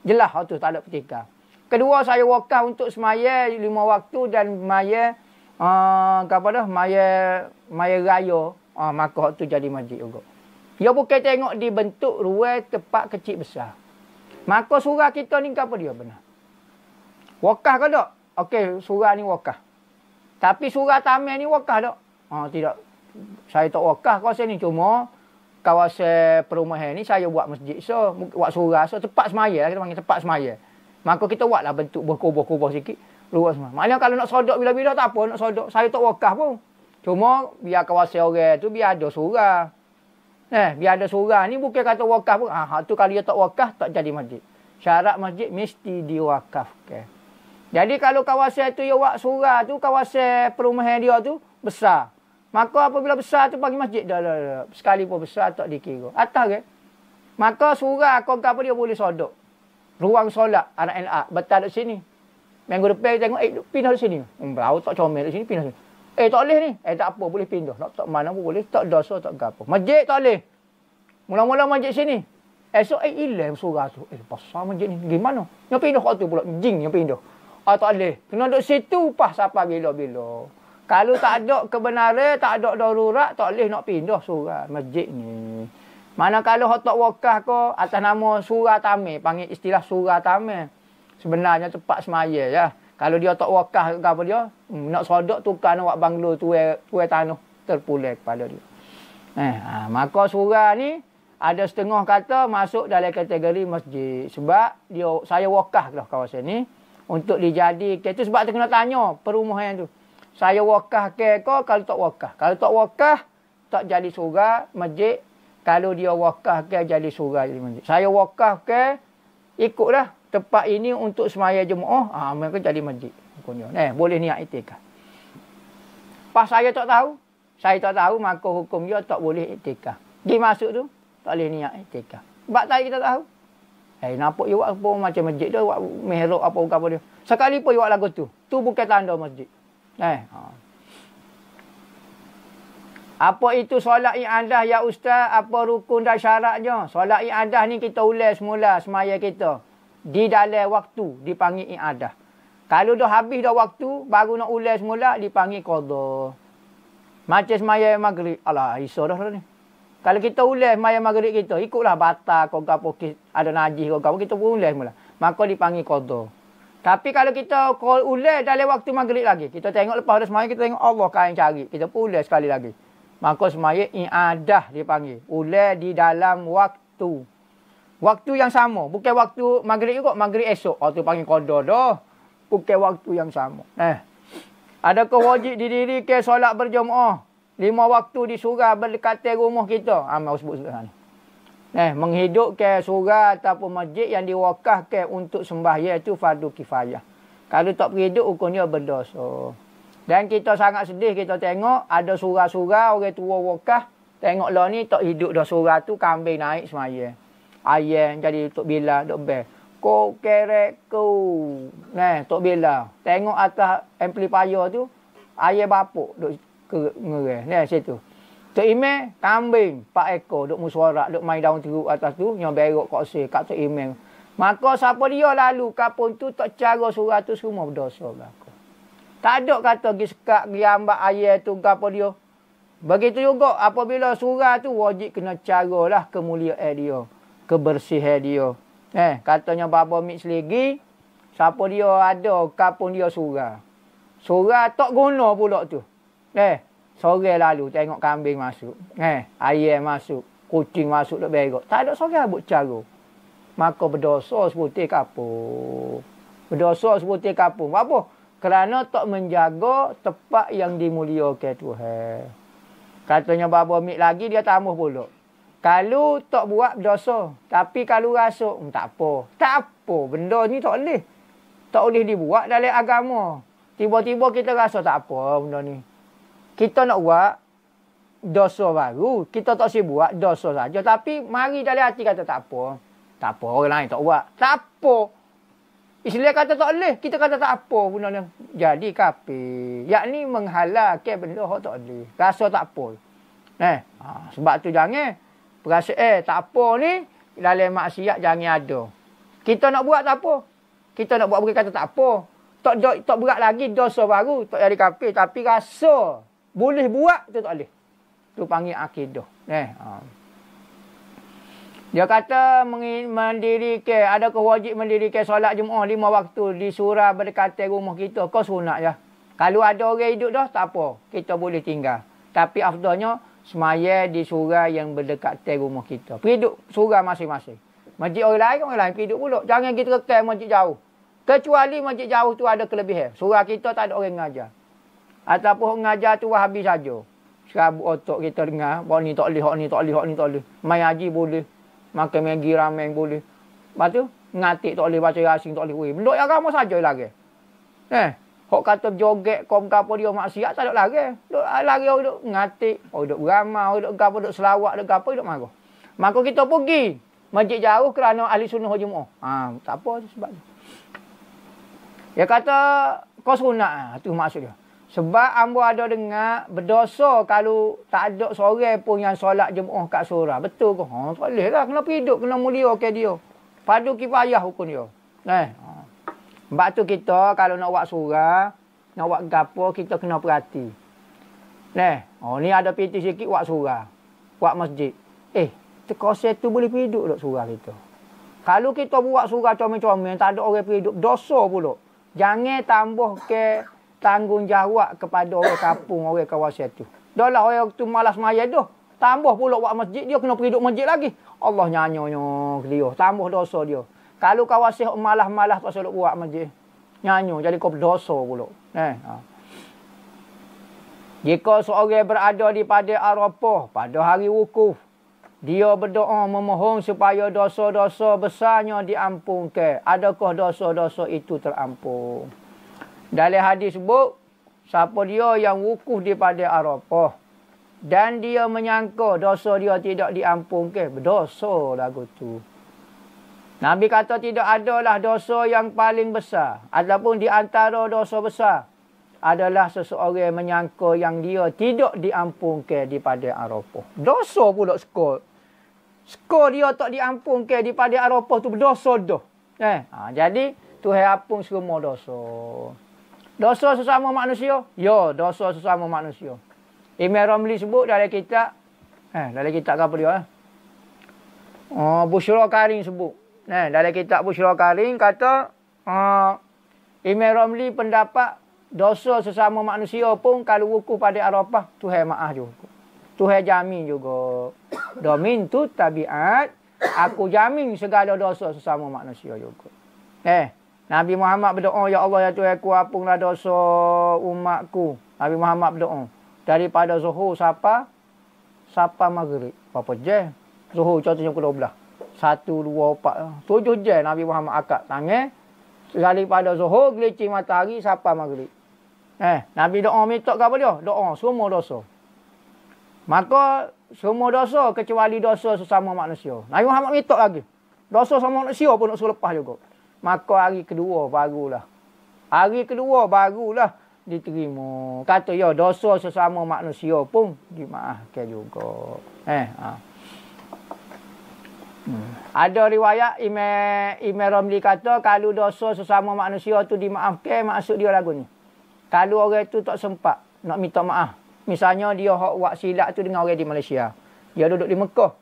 Jelas tu tak ada petika. Kedua, saya wakah untuk semaya lima waktu dan semaya uh, apa dah maya maya raya uh, maka tu jadi masjid juga dia bukan tengok di bentuk ruang tempat kecil besar maka surah kita ni apa dia benar wakah ke tak okey surah ni wakah tapi surah tamil ni wakah tak uh, tidak saya tak wakah kawasan ni cuma kawasan perumahan ni saya buat masjid so buat surah so tempat semaya kita panggil tempat semaya maka kita buatlah bentuk berkubur-kubur sikit luas semua. Maknanya kalau nak sodok bila-bila tak apa nak sodok. Saya tak wakaf pun. Cuma biar kawasan orang tu biar ada surah. Eh, biar ada surah ni bukan kata wakaf pun. Ah, tu kalau dia tak wakaf tak jadi masjid. Syarat masjid mesti diwakafkan. Jadi kalau kawasan tu ya wak surah tu kawasan perumahan dia tu besar. Maka apabila besar tu bagi masjid dah, dah. Sekali pun besar tak dikira. Atas ke? Maka surah kau apa dia boleh sodok. Ruang solat anak NA. Betul di sini. Minggu depan tengok, eh, pindah di sini. Hmm, bau tak comel di sini, pindah sini. Eh, tak boleh ni. Eh, tak apa, boleh pindah. Nak tak mana pun boleh. Tak dosa, tak apa. Masjid tak boleh. Mula-mula masjid sini. Esok, eh, ilah surah tu. Eh, pasal masjid ni. Gimana? Yang pindah kat tu pula. Jing yang pindah. Ah, tak boleh. Kena duduk situ pas sampai bila-bila. Kalau tak ada kebenaran, tak ada darurat, tak boleh nak pindah surah masjid ni. Mana kalau hotak wakah ke atas nama surah tamir. Panggil istilah surah tamir sebenarnya tempat semaya ya. Kalau dia tak wakah ke apa dia, hmm, nak sodok tukar nak banglo tuai tuai tanah terpulih kepada dia. Eh, ha, maka surah ni ada setengah kata masuk dalam kategori masjid sebab dia saya wakah lah kawasan ni untuk dijadikan itu sebab tu kena tanya perumahan tu. Saya wakah ke ko kalau tak wakah. Kalau tak wakah tak jadi surah masjid. Kalau dia wakah ke jadi surah jadi masjid. Saya wakah ke ikutlah tempat ini untuk semaya jemaah, ah ha, mereka jadi masjid. Eh, boleh niat itikaf. Pas saya tak tahu, saya tak tahu maka hukum dia tak boleh itikaf. Di masuk tu, tak boleh niat itikaf. Sebab tadi kita tahu. Eh, nampak you apa macam masjid buat mihrab apa apa dia. Sekali pun you lagu tu. Tu bukan tanda masjid. Eh, ha. Apa itu solat i'adah ya ustaz? Apa rukun dan syaratnya? Solat i'adah ni kita ulas semula semaya kita di dalam waktu dipanggil i'adah. Kalau dah habis dah waktu, baru nak ulas semula dipanggil qadha. Macam semaya maghrib. Alah, iso dah ni. Kalau kita ulas semaya maghrib kita, ikutlah batal kau gapo ada najis kau gapo kita pun ulas semula. maka dipanggil qada. Tapi kalau kita call ulai dalam waktu maghrib lagi, kita tengok lepas dah semaya kita tengok Allah kain cari. Kita pun ulai sekali lagi. Maka semaya iadah dipanggil. Ulai di dalam waktu. Waktu yang sama. Bukan waktu maghrib juga. Maghrib esok. Oh tu panggil qada dah. Bukan waktu yang sama. Eh. Adakah wajib didiri ke solat berjemaah? Lima waktu di surah berdekatan rumah kita. Amal ah, sebut sebenarnya. Eh, menghidupkan surah ataupun masjid yang diwakahkan untuk sembahyang itu fardu kifayah. Kalau tak berhidup, hukumnya berdosa. Dan kita sangat sedih kita tengok ada surah-surah orang tua wakah. Tengoklah ni tak hidup dah surah tu kambing naik semaya. Ayah jadi Tok Bila, Tok Bel. Ko kerek ku. Nah, Tok Bila. Tengok atas amplifier tu. Ayah bapuk ke ngerai. Nah, situ. Tok Ime, kambing, pak ekor, duk musyarak, duk main daun teruk atas tu, yang berok kat sini, kat Tok Ime. Maka siapa dia lalu kapun tu, tak cara surah tu semua berdosa. Belakang. Tak ada kata pergi sekat, pergi ambak ayah tu, apa dia. Begitu juga, apabila surah tu, wajib kena cara lah kemuliaan dia. Kebersihan dia. Eh, katanya Baba Mix lagi, siapa dia ada, kapun dia surah. Surah tak guna pula tu. Eh, Sore lalu tengok kambing masuk. Eh, ayam masuk. Kucing masuk duk berok. Tak ada sore buat cara. Maka berdosa seputih kapur. Berdosa seputih kapur. Apa? Kerana tak menjaga tempat yang dimuliakan Tuhan. Katanya Baba Mik lagi dia tambah pula. Kalau tak buat dosa. Tapi kalau rasuk, hmm, tak apa. Tak apa. Benda ni tak boleh. Tak boleh dibuat dalam agama. Tiba-tiba kita rasa tak apa benda ni kita nak buat dosa baru. Kita tak sibuk buat dosa saja. Tapi mari dalam hati kata tak apa. Tak apa orang lain tak buat. Tak apa. Islam kata tak boleh. Kita kata tak apa pun. Jadi kapi. Yang ni menghalalkan benda yang tak boleh. Rasa tak apa. Eh, ha, sebab tu jangan. Perasa eh tak apa ni. Dalam maksiat jangan ada. Kita nak buat tak apa. Kita nak buat beri kata tak apa. Tak, tak berat lagi dosa baru. Tak jadi kapi. Tapi rasa boleh buat tu tak boleh. Tu panggil akidah. Eh. Ha. Dia kata mendirikan, ada kewajib mendirikan solat Jumaat lima waktu di surah berdekatan rumah kita. Kau sunat ya. Kalau ada orang hidup dah, tak apa. Kita boleh tinggal. Tapi afdalnya, semaya di surah yang berdekatan rumah kita. Pergi duduk masing-masing. Masjid orang lain, orang lain pergi duduk pula. Jangan kita kekal masjid jauh. Kecuali masjid jauh tu ada kelebihan. Surah kita tak ada orang ngajar. Ataupun ngajar tu habis saja. Serabut otak kita dengar. Bahawa ni tak boleh, hak ni tak boleh, hak ni tak boleh. Main haji boleh. Makan magi ramen boleh. Lepas tu, ngatik tak boleh, baca yasin tak boleh. Weh, benda yang agama saja lagi. Eh, hak kata joget, kau apa dia maksiat, tak ada lagi. Duk, lagi orang duk ngatik, orang duk beramah, orang duk apa, duk selawat, duk apa, duk marah. Maka kita pergi. Masjid jauh kerana ahli sunnah Jumaat. Ha, tak apa sebab tu. Dia kata, kau sunat. Ha, tu maksud dia. Sebab ambo ada dengar berdosa kalau tak ada seorang pun yang solat jemaah kat surah. Betul ke? Ha, boleh lah. Kena hidup, kena mulia ke dia. Padu kifayah hukum dia. Eh. Ha. Sebab tu kita kalau nak buat surah, nak buat gapo kita kena perhati. Neh, oh ni ada piti sikit buat surah. Buat masjid. Eh, terkoseh tu boleh hidup tak surah kita. Kalau kita buat surah comel-comel, tak ada orang hidup, dosa pula. Jangan tambah ke tanggungjawab kepada orang kampung, orang kawasan tu. Dah lah orang tu malas maya dah. Tambah pula buat masjid, dia kena pergi duduk masjid lagi. Allah nyanyonya dia. Tambah dosa dia. Kalau kawasan malas-malas tak selalu buat masjid. Nyanyo, jadi kau berdosa pula. Eh, ha. Jika seorang berada di pada Arafah pada hari wukuf, dia berdoa memohon supaya dosa-dosa besarnya diampunkan. Adakah dosa-dosa itu terampun? Dalam hadis sebut, siapa dia yang wukuf di pada Arafah dan dia menyangka dosa dia tidak diampunkan, berdosa lagu tu. Nabi kata tidak adalah dosa yang paling besar ataupun di antara dosa besar adalah seseorang yang menyangka yang dia tidak diampunkan di pada Arafah. Dosa pula skor. Skor dia tak diampunkan di pada Arafah tu berdosa dah. Eh, ha, jadi Tuhan ampun semua dosa. Dosa sesama manusia? Ya, dosa sesama manusia. Imam Ramli sebut dalam kitab. Eh, dalam kitab apa dia? Eh? Oh, Bushra Karim sebut. Nah, dalam kitab Bushra Karim kata uh, Imam Romli pendapat dosa sesama manusia pun kalau wukuf pada Arafah Tuhan maaf juga. Tuhan jamin juga. Domin tu tabiat aku jamin segala dosa sesama manusia juga. Eh, Nabi Muhammad berdoa ya Allah ya Tuhan aku apunglah dosa umatku. Nabi Muhammad berdoa daripada zuhur siapa? Siapa maghrib. Berapa je? Zuhur contohnya pukul 12. Satu, dua, empat. Tujuh je Nabi Muhammad akad tangan. Sekali pada zuhur, gelicing matahari, siapa maghrib. Eh, Nabi doa minta ke apa dia? Doa, semua dosa. Maka, semua dosa kecuali dosa sesama manusia. Nabi Muhammad minta lagi. Dosa sama manusia pun nak suruh lepas juga. Maka hari kedua barulah. Hari kedua barulah diterima. Kata ya dosa sesama manusia pun dimaafkan juga. Eh, ha. Hmm. Ada riwayat Imam Imam Ramli kata kalau dosa sesama manusia tu dimaafkan maksud dia lagu ni. Kalau orang tu tak sempat nak minta maaf. Misalnya dia hak buat silap tu dengan orang di Malaysia. Dia duduk di Mekah.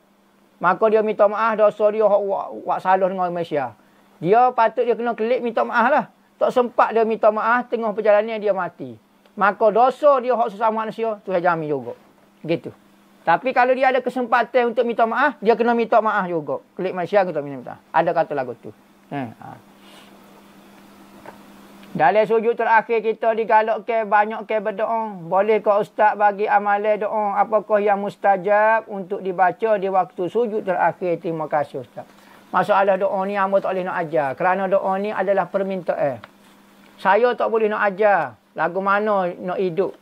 Maka dia minta maaf dosa dia hak buat, salah dengan orang Malaysia. Dia patut dia kena klik minta maaf lah. Tak sempat dia minta maaf tengah perjalanan dia mati. Maka dosa dia hak sesama manusia tu jamin juga. Gitu. Tapi kalau dia ada kesempatan untuk minta maaf, dia kena minta maaf juga. Klik Malaysia kita minta maaf. Ada kata lagu tu. Eh, ha. Dalam sujud terakhir kita digalakkan banyak ke berdoa. Boleh ke ustaz bagi amalan doa apakah yang mustajab untuk dibaca di waktu sujud terakhir. Terima kasih ustaz. Masalah doa ni hamba tak boleh nak ajar. Kerana doa ni adalah permintaan. Saya tak boleh nak ajar lagu mana nak hidup.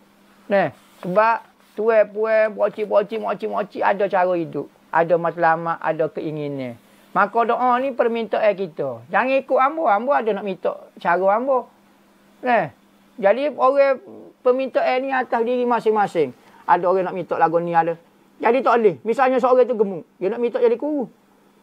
Nah, sebab tuan puan, poci poci moci moci ada cara hidup. Ada matlamat, ada keinginan. Maka doa ni permintaan kita. Jangan ikut ambo, ambo ada nak minta cara ambo. Nah. Jadi orang permintaan ni atas diri masing-masing. Ada orang nak minta lagu ni ada. Jadi tak boleh. Misalnya seorang tu gemuk, dia nak minta jadi guru.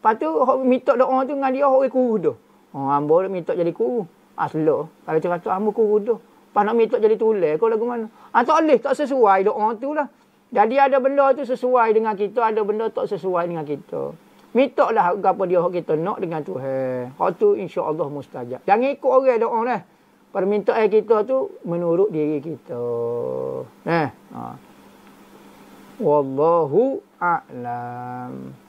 Lepas tu minta doa tu dengan dia orang guru tu. Oh, ambo nak minta jadi guru. Aslo. Kalau cakap tu ambo guru tu. Pas nak minta jadi tulis kau lagu mana? Ah tak boleh, tak sesuai doa tu lah. Jadi ada benda tu sesuai dengan kita, ada benda tak sesuai dengan kita. Minta lah apa dia kita nak dengan Tuhan. Hak tu insya-Allah mustajab. Jangan ikut orang doa lah. Permintaan kita tu menurut diri kita. Eh. Ha. Wallahu a'lam.